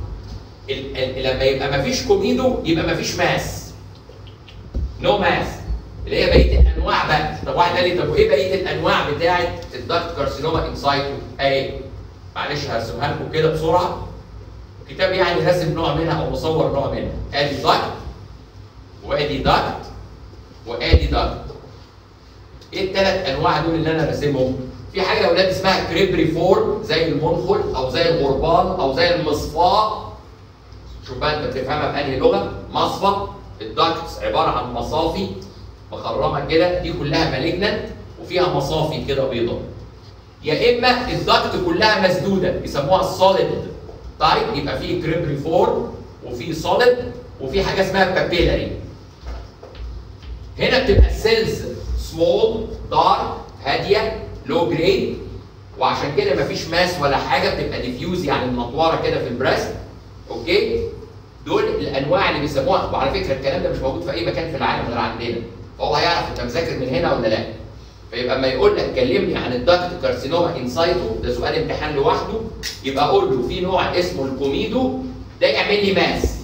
لما يبقى مفيش comedo يبقى مفيش mass no mass اللي هي بقية الأنواع بقى. طب واحد قال لي طب وإيه بقية الأنواع بتاعة ال duct carcinoma in situ اهي معلش هرسمها لكم كده بسرعة. الكتاب يعني راسم نوع منها أو مصور نوع منها. ادي duct وادي duct وادي duct إيه الثلاث أنواع دول اللي أنا راسمهم؟ في حاجة يا أولاد اسمها cribriform زي المنخل أو زي الغربال أو زي المصفاه شوف بقى أنت بتفهمها بأنهي لغة؟ مصفى. ال ducts عبارة عن مصافي. مخرمة كده دي كلها malignant وفيها مصافي كده بيضاء يا إما ال duct كلها مسدودة بيسموها ال solid. type يبقى فيه cribriform وفي solid وفي حاجة اسمها papillary هنا بتبقى ال cells small dark هادية low grade وعشان كده مفيش mass ولا حاجة بتبقى diffuse يعني منطوره كده في ال breast. okay؟ دول الأنواع اللي بيسموها وعلى فكرة الكلام ده مش موجود في أي مكان في العالم غير عندنا. فهو هيعرف انت مذاكر من هنا ولا لا. فيبقى اما يقول لك كلمني عن ال duct carcinoma in situ ده سؤال امتحان لوحده يبقى أقول له في نوع اسمه ال comedo ده يعمل لي mass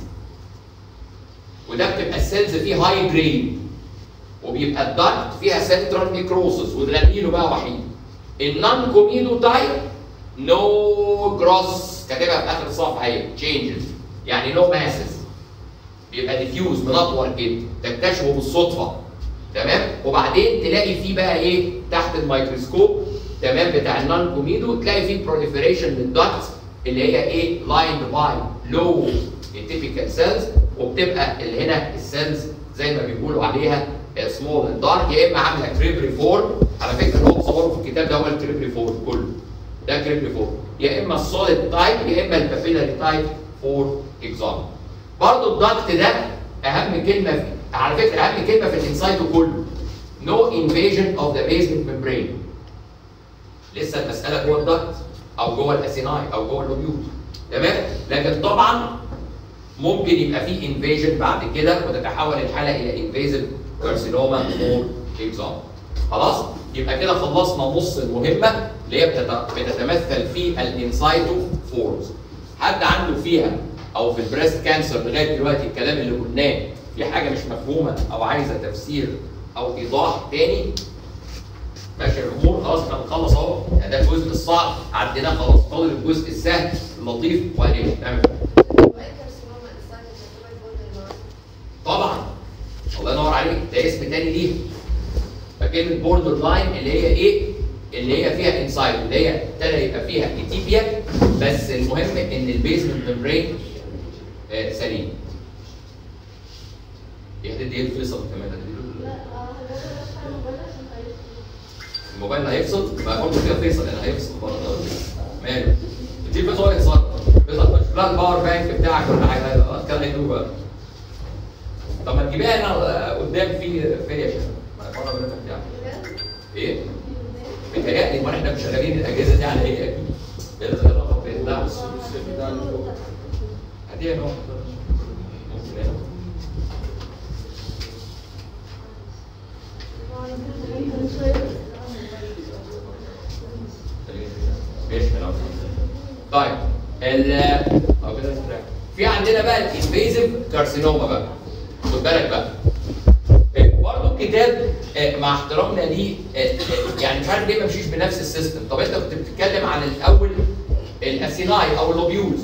وده بتبقى ال cells فيه high grade وبيبقى ال duct فيها central necrosis وتغني له بقى وحيد. ال non comedo type no gross كاتبها في آخر الصفحه أهي changes يعني no masses بيبقى diffuse منطور كده تكتشفه بالصدفة. تمام؟ وبعدين تلاقي فيه بقى إيه؟ تحت الميكروسكوب تمام؟ بتاع ال non comedo تلاقي فيه proliferation لل ducts اللي هي إيه؟ lined by low typical cells وبتبقى اللي هنا ال cells زي ما بيقولوا عليها small and dark يا إما عاملة cribriform على فكرة هو مصوره في الكتاب ده هو ال cribriform كله. ده cribriform يا إما ال solid type يا إما ال papillary type for example برضه ال duct ده أهم كلمة في على فكرة اهم كلمة في ال in situ كله. no invasion of the basement membrane لسه المسألة جوه ال duct أو جوه ال acini أو جوه ال lobule تمام؟ لكن طبعا ممكن يبقى في invasion بعد كده وتتحول الحالة إلى invasive carcinoma for example خلاص؟ يبقى كده خلصنا نص المهمة اللي هي بتت- بتتمثل في ال in situ forms حد عنده فيها أو في ال breast cancer لغاية دلوقتي الكلام اللي قلناه في حاجة مش مفهومة أو عايزة تفسير أو إيضاح تاني ماشي الأمور خلاص إحنا بنخلص أهو. يعني ده الجزء الصعب عديناه خلاص. فاضل الجزء السهل اللطيف وهنبدا نعمل طبعا. الله ينور عليك. ده اسم تاني ليها. فكلمة borderline اللي هي إيه؟ اللي هي فيها in situ اللي هي ابتدى يبقى فيها atypia بس المهم إن ال basement membrane آه سليم. يا دي إيه الفيصل كمان؟ لا الموبايل هيفصل. ما قلت فيها فيصل يعني هيفصل برضه. ماله؟ فيصل هو يتصرف فيصل شوف لها الباور بانك بتاعك ولا حاجة. خلاص كده يدوب بقى. طب ما تجيبها هنا قدام في فيش بره بره بتاع إيه؟ بيتهيألي امال إحنا مشغلين الأجهزة دي على إيه أكيد؟ لازم الرقم بيطلع هدي نوع ممكن هنا. ماشي خلاص. طيب ال أو كده نستريح. في عندنا بقى الانفيزيف كارسينوما بقى. خد بالك بقى. برضه الكتاب آه، مع احترامنا ليه آه، آه، يعني مش عارف ليه ما مشيش بنفس السيستم. طب انت كنت بتتكلم عن الأول ال acini أو ال lobules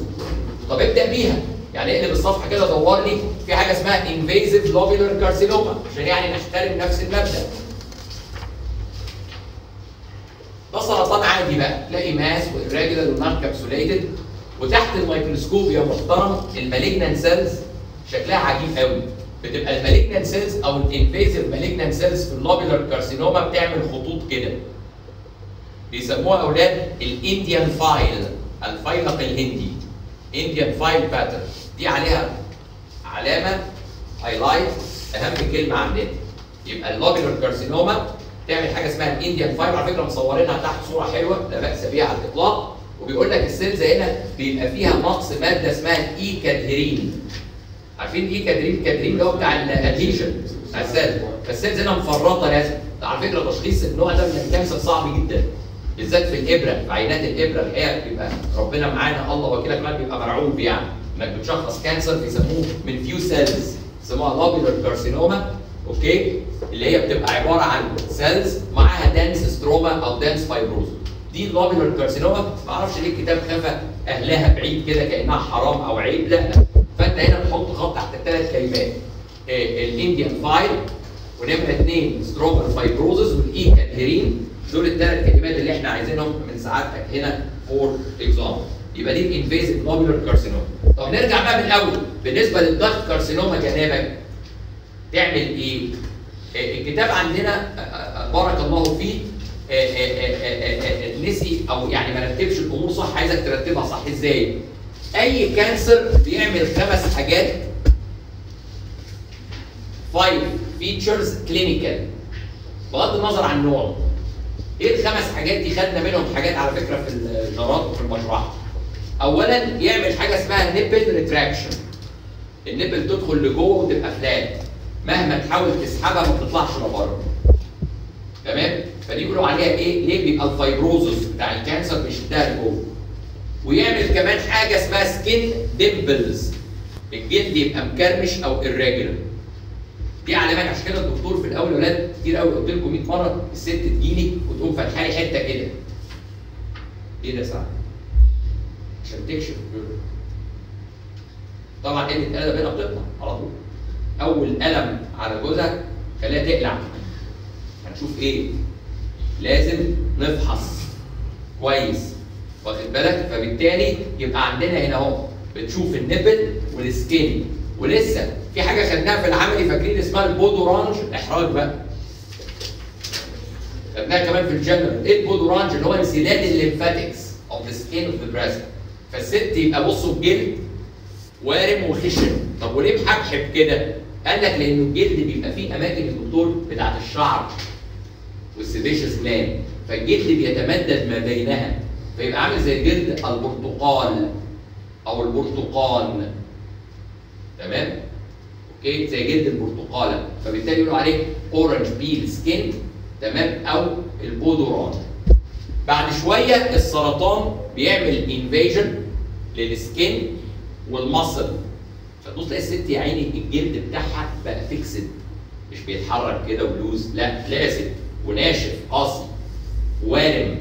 طب ابدأ بيها. يعني اقلب الصفحة كده دور لي. في حاجة اسمها invasive lobular carcinoma عشان يعني نحترم نفس المبدأ. ده سرطان عادي بقى. تلاقي mass و irregular و non-capsulated وتحت الميكروسكوب يا محترم ال malignant cells شكلها عجيب قوي. بتبقى ال malignant cells أو ال invasive malignant cells في ال lobular carcinoma بتعمل خطوط كده. بيسموها أولاد ال Indian file الفيلق الهندي. Indian file pattern دي عليها علامة highlight أهم كلمة عندنا. يبقى ال lobular carcinoma تعمل حاجة اسمها ال Indian file. على فكرة مصورينها تحت صورة حلوة لا بأس بيها على الإطلاق. وبيقول لك ال cells هنا بيبقى فيها نقص مادة اسمها ال E-cadherin عارفين إيه cadherin؟ cadherin هو بتاع ال adhesion بتاع ال cells. فال cells هنا مفرطة لازم على فكرة تشخيص النوع ده من ال cancer صعب جدا بالذات في الإبرة في عينات الإبرة الحقيقة بيبقى ربنا معانا الله وكيلك كمان بيبقى مرعوب يعني. إنك بتشخص cancer بيسموه من few cells يسموها lobular carcinoma okay؟ اللي هي بتبقى عبارة عن cells معاها dense stroma أو dense fibrous دي ال lobular carcinoma ما أعرفش ليه الكتاب خفى أهلها بعيد كده كأنها حرام أو عيب لا فأنت هنا بتحط خط تحت الثلاث كلمات. إيه، ال Indian file ونمره اثنين stromal fibrosis وال E-cadherin دول الثلاث كلمات اللي إحنا عايزينهم من سعادتك هنا for example يبقى دي ال invasive lobular carcinoma طب نرجع بقى من الأول بالنسبة لل duct carcinoma جنابك تعمل إيه؟ آه، الكتاب عندنا آه، آه، بارك الله فيه آه، آه، آه، نسي أو يعني ما رتبش الأمور صح عايزك ترتبها صح. إزاي؟ أي cancer بيعمل خمس حاجات. five features clinical بغض النظر عن نوعه. إيه الخمس حاجات دي؟ خدنا منهم حاجات على فكرة في الجراحة وفي المشروعات اولا يعمل حاجة اسمها nipple retraction ال nipple تدخل لجوه وتبقى flat مهما تحاول تسحبها ما بتطلعش لبره. تمام؟ فدي بيقولوا عليها إيه؟ ليه بيبقى ال fibrosis بتاع ال cancer بيشدها لجوه ويعمل كمان حاجة اسمها skin dimples الجلد يبقى مكرمش أو irregular. دي علامات عشان كده الدكتور في الأول ولاد كتير قوي قلت لكم 100 مرة الست تجيلي وتقوم فاتحة لي حتة كده. إيه ده ساعه عشان تكشف طبعا قلة الادب هنا بتطلع على طول. أول قلم على جوزها خليها تقلع. هنشوف إيه؟ لازم نفحص. كويس. واخد بالك؟ فبالتالي يبقى عندنا هنا اهو بتشوف ال nipple وال skin ولسه في حاجة خدناها في العملي فاكرين اسمها ال peau d'orange إحراج بقى. خدناها كمان في الجنرال. إيه ال peau d'orange اللي هو انسداد ال lymphatics of the skin of the breast فالست يبقى بصوا الجلد وارم وخشن. طب وليه محبحب كده؟ قال لك لأنه الجلد بيبقى فيه أماكن الدكتور بتاعت الشعر. وال sebaceous gland فالجلد بيتمدد ما بينها. فيبقى عامل زي جلد البرتقال أو البرتقال. تمام؟ okay؟ زي جلد البرتقاله فبالتالي يقولوا عليه orange peel skin تمام؟ أو ال peau d'orange بعد شوية السرطان بيعمل invasion لل skin وال muscle فتبص تلاقي الست يا عيني الجلد بتاعها بقى fixed مش بيتحرك كده و loose لا لازق وناشف قاسي وارم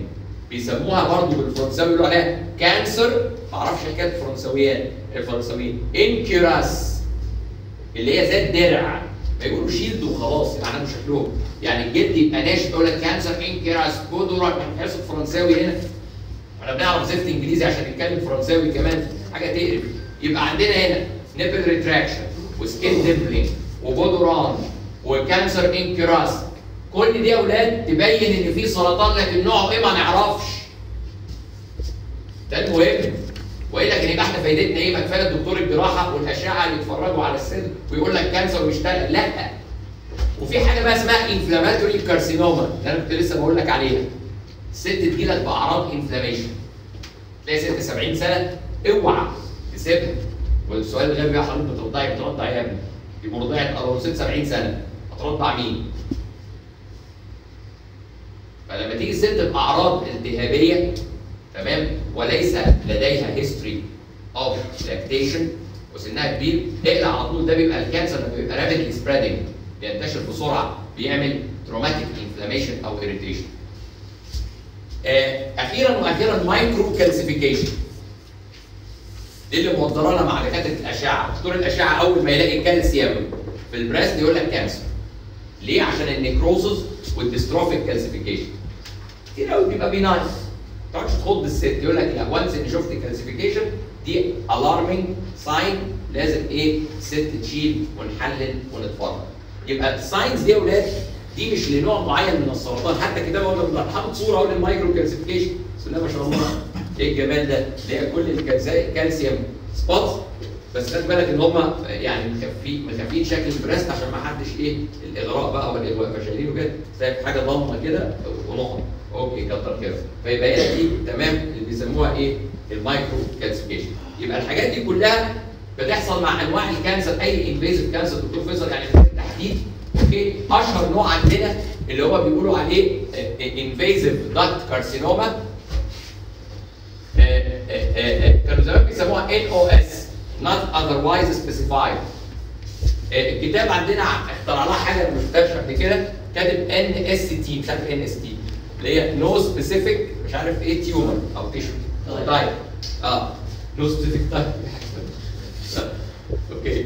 بيسموها برضه بالفرنساوي يقولوا عليها cancer. معرفش حكايه الفرنساويات الفرنساويين en cuirasse اللي هي زي الدرع ما يقولوا shield وخلاص يعني مش شكلهم. يعني الجلد يبقى ناشف يقول لك cancer en cuirasse peau d'orange حصة فرنساوي هنا. إحنا بنعرف زفت انجليزي عشان نتكلم فرنساوي كمان. حاجة تقرف. يبقى عندنا هنا نيبل ريتراكشن وسكين ديمبلينج وبودوران وكانسر انكيراس كل دي يا أولاد تبين إن في سرطان لكن نوعه إيه ما نعرفش. ده المهم. والا كان يبقى إحنا فايدتنا إيه؟ ما كفاية الدكتور الجراحة والأشعة اللي يتفرجوا على السن ويقول لك cancer ويشتغل لا. وفي حاجة بقى اسمها inflammatory carcinoma اللي أنا كنت لسه بقول لك عليها. الست تجيلك بأعراض inflammation تلاقي ست 70 سنة اوعى تسيبها. والسؤال الغبي بقى حضرتك بترضعي بترضع يا ابني دي مرضعه أو ست 70 سنة هترضع مين؟ فلما تيجي الست باعراض التهابية تمام؟ وليس لديها history of lactation وسنها كبير اقلق على طول ده بيبقى ال cancer لما بيبقى rapidly spreading بينتشر بسرعة بيعمل traumatic inflammation أو irritation أخيرا وأخيرا microcalcification دي اللي موضرانا مع دكاتره الأشعة. دكتور الأشعة أول ما يلاقي كالسيوم في ال breast يقول لك cancer. ليه؟ عشان ال necrosis وال dystrophic calcification. كتير قوي بيبقى benign ما تقعدش تخض الست يقول لك لا once إن شفت calcification دي alarming sign لازم إيه؟ الست تشيل ونحلل ونتفرج. يبقى ال signs دي يا أولاد دي مش لنوع معين من السرطان. حتى كده أقول لك حاطط صورة اهو لل micro calcification بسم الله ما شاء الله. إيه الجمال ده؟ اللي كل الكالسيوم. spots بس خد بالك إن هم يعني مخفين مخفين شكل ال breast عشان ما حدش إيه الإغراء بقى والإغواء فشايلينه كده سايب حاجة ضامه كده ونقط أوكي كتر خيرك. فيبقى هنا دي تمام اللي بيسموها إيه؟ ال micro calcification. يبقى الحاجات دي كلها بتحصل مع أنواع ال cancer أي invasive cancer دكتور فيصل يعني بالتحديد أوكي؟ أشهر نوع عندنا اللي هو بيقولوا عليه invasive duct carcinoma كانوا زمان بيسموها NOS not otherwise specified. الكتاب عندنا اخترع لها حاجة ما شفتهاش قبل كده كاتب ان اس تي مش عارف ان اس تي اللي هي no specific مش عارف إيه tumor أو tissue طيب. آه. no specific type أوكي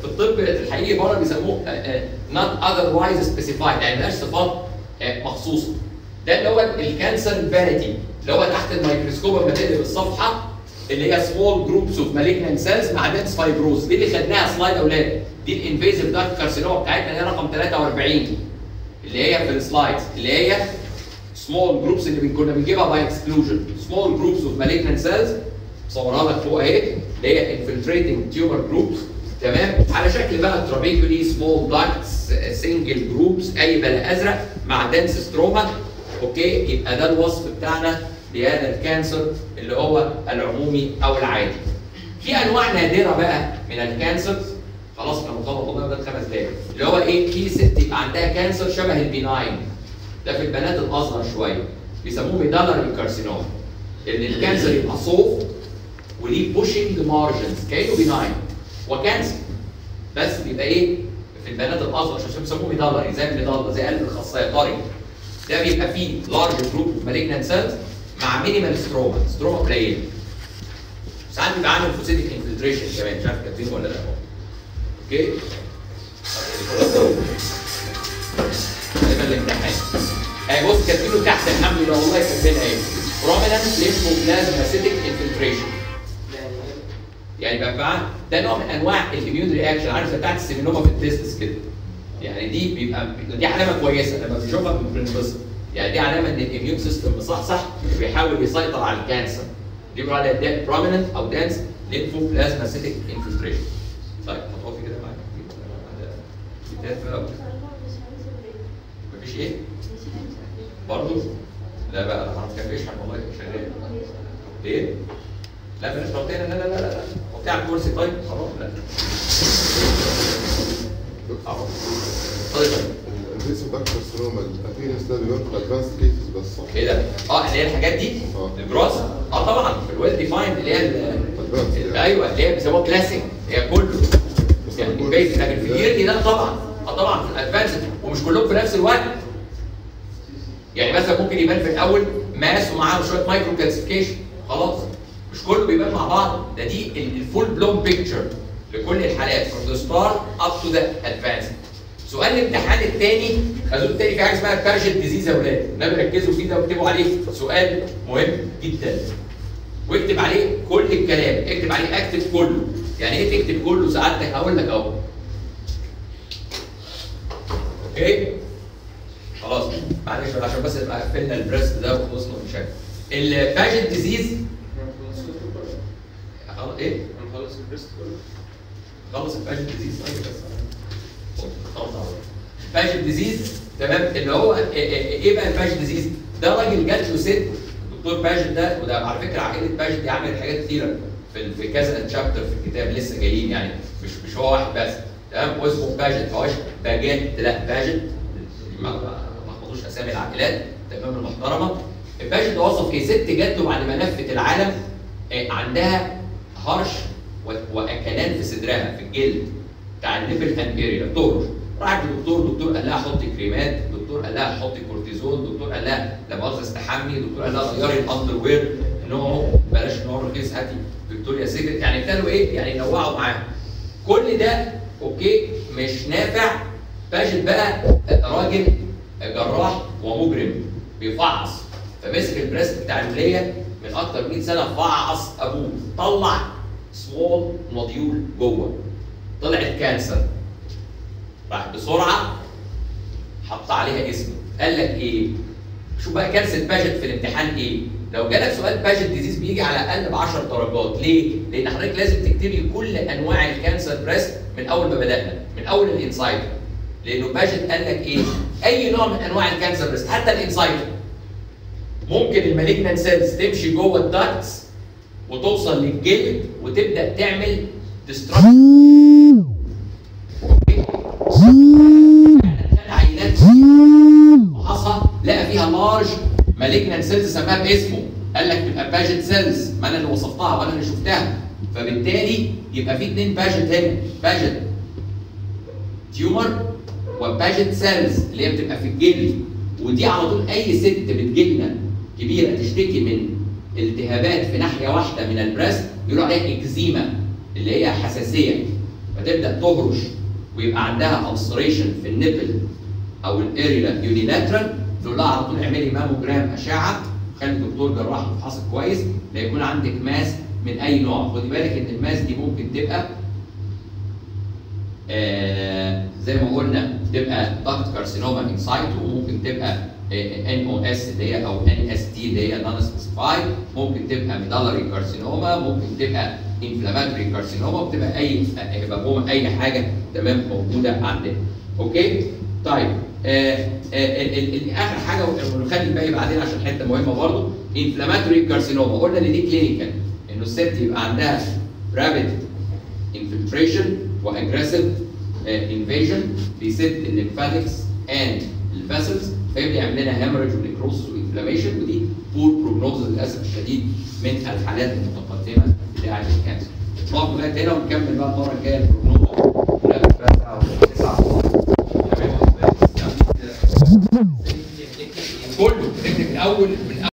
في الطب الحقيقي بره بيسموه not otherwise specified يعني ملهاش صفات مخصوصة. ده اللي هو ال cancer الفانيتي اللي هو تحت الميكروسكوب لما تقلب الصفحة اللي هي small groups of malignant cells مع dense fibrosis دي اللي خدناها slide يا أولاد دي ال invasive duct carcinoma بتاعتنا اللي هي رقم 43 اللي هي في ال slides اللي هي small groups اللي كنا بنجيبها by exclusion small groups of malignant cells صورها لك فوق اهي. اللي هي infiltrating tumor groups تمام؟ على شكل بقى trabeculae small ducts single groups أي بلا أزرق مع dense stroma أوكي؟ يبقى ده الوصف بتاعنا. لهذا ال cancer اللي هو العمومي أو العادي. في أنواع نادرة بقى من ال cancer. خلاص إحنا مطلع والله ده خمس دقايق. اللي هو إيه؟ في ست يبقى عندها cancer شبه ال benign ده في البنات الأصغر شوية. بيسموه medullary carcinoma إن ال cancer يبقى soft وليه pushing margins كأنه benign و cancer بس بيبقى إيه؟ في البنات الأصغر عشان بيسموه medullary زي الميدالة زي قلب الخصايه طري. ده بيبقى فيه large group of cells مع minimal stroma stroma قليله ساعات بيبقى عامل lymphocytic infiltration كمان. مش عارف كاتبينه ولا لا. أوكي غالبا الامتحان اهي بص كاتبينه تحت. الحمد لله. والله كاتبينها إيه prominent lymphoplasmacytic infiltration. يعني بقى ده نوع من أنواع ال immune reaction عارف بتاعت ال seminoma في ال testis كده. يعني دي بيبقى دي علامة كويسة. لما بنشوفها بننبسط يعني دي علامة إن ال immune system مصحصح وبيحاول يسيطر على ال cancer. دي بيقولوا عليها prominent أو dense lymphoplasmacytic infiltration طيب هتقفي كده معايا. بقى مفيش إيه؟ برضه؟ لا بقى أنا ما كان بيشحن والله شغال. ليه؟ لا بلاش توقينا لا لا لا لا وقع على الكرسي طيب خلاص لا. خلاص طيب. داكت كارسينوما الابيرنس ده بيبان في كيسز بس. صح؟ إيه ده؟ آه اللي هي الحاجات دي؟ آه. الجروس آه طبعا في ال well defined اللي هي. أيوه اللي هي بيسموها كلاسيك هي كله. يعني بيت لكن في ال early لا طبعا آه طبعا في ال advanced ومش كلهم في نفس الوقت. يعني مثلا ممكن يبان في الأول mass ومعاه شوية micro calcification خلاص. مش كله بيبان مع بعض. ده دي ال full blown picture لكل الحالات from the start up to the advanced. سؤال الامتحان الثاني السؤال الثاني في حاجة اسمها Paget disease يا أولاد النبي ركزوا فيه ده واكتبوا عليه. سؤال مهم جدا. واكتب عليه كل الكلام. اكتب عليه اكتب كله. يعني إيه تكتب كله؟ سعادتك هقول لك أهو. أوكي؟ خلاص. معلش عشان بس نبقى قفلنا ال breast ده وخلصنا من شكل ال Paget disease خلاص إيه؟ هنخلص ال breast كله. خلص ال Paget disease طيب بس. Paget disease تمام؟ اللي هو إيه- إيه إيه بقى ال Paget disease؟ ده راجل جات له ست الدكتور باجت ده وده على فكرة عائله باجت دي عملت حاجات كتيرة في في كذا chapter في الكتاب لسه جايين يعني مش مش هو واحد بس تمام؟ واسمه باجت ما هوش باجات لا باجت ما تلخبطوش أسامي العائلات تمام؟ المحترمة. الباجت ده وصف إيه؟ ست جات له بعد ما لفت العالم عندها هرش واكلان في صدرها في الجلد. بتاع ال nipple and areola تهرش راحت للدكتور الدكتور قال لها حطي كريمات الدكتور قال لها حطي كورتيزون الدكتور قال لها لا مؤاخذة استحمي الدكتور قال لها غيري ال underwear نوعه بلاش نوع رخيص هاتي. Victoria's Secret يعني ابتدوا إيه؟ يعني ينوعوا معاها كل ده أوكي مش نافع. باجت بقى راجل جراح ومجرم بيفعص. فمسك ال breast بتاع الوليه من أكتر من 100 سنة فعص أبوه. طلع small nodule جوه. طلعت cancer راح بسرعة حط عليها اسمه. قال لك إيه؟ شوف بقى كارثه باجت في الامتحان إيه؟ لو جالك سؤال Paget disease بيجي على الأقل ب 10 درجات. ليه؟ لأن حضرتك لازم تكتبي كل أنواع ال cancer breast من أول ما بدأنا من أول ال in situ لأنه باجت قال لك إيه؟ أي نوع من أنواع ال cancer breast حتى ال in situ ممكن الـ malignant cells تمشي جوه الـ ducts وتوصل للجلد وتبدأ تعمل destruction عينات. فحصها لقى فيها large malignant cells سماها باسمه. قال لك تبقى Paget cells ما أنا اللي وصفتها وأنا اللي شفتها. فبالتالي يبقى في اثنين Paget هنا. Paget tumor و Paget cells اللي هي بتبقى في الجلد. ودي على طول أي ست بتجيلنا كبيرة تشتكي من التهابات في ناحية واحدة من الـ breast يقولوا عليها إكزيما. اللي هي حساسية فتبدأ تهرش ويبقى عندها ulceration في الـ nipple أو الـ areola unilateral نقول لها على طول اعملي ماموجرام أشعة. خلي الدكتور جراح يفحصك كويس لا يكون عندك mass من أي نوع. خدي بالك إن الـ mass دي ممكن تبقى آه زي ما قلنا تبقى duct carcinoma in situ وممكن تبقى NOS اللي هي أو NST اللي هي non-specified ممكن تبقى medullary carcinoma ممكن تبقى inflammatory carcinoma بتبقى أي هيبقى أي حاجة تمام موجودة عندنا. okay؟ طيب آه آه ال- آخر حاجة ونخلي الباقي بعدين عشان حتة مهمة برضه. inflammatory carcinoma قلنا إن دي clinical إنه الست يبقى عندها rapid infiltration و aggressive invasion بيسد الـ lymphatics and الـ vessels فيبدا يعمل لنا hemorrhage و necrosis و inflammation ودي poor prognosis للأسف الشديد من الحالات المتقدمة. بتاعه الـ cancer. نقف لغايه هنا ونكمل بقى المرة الجاية التاسعه والتسعه تمام كله من اول من اول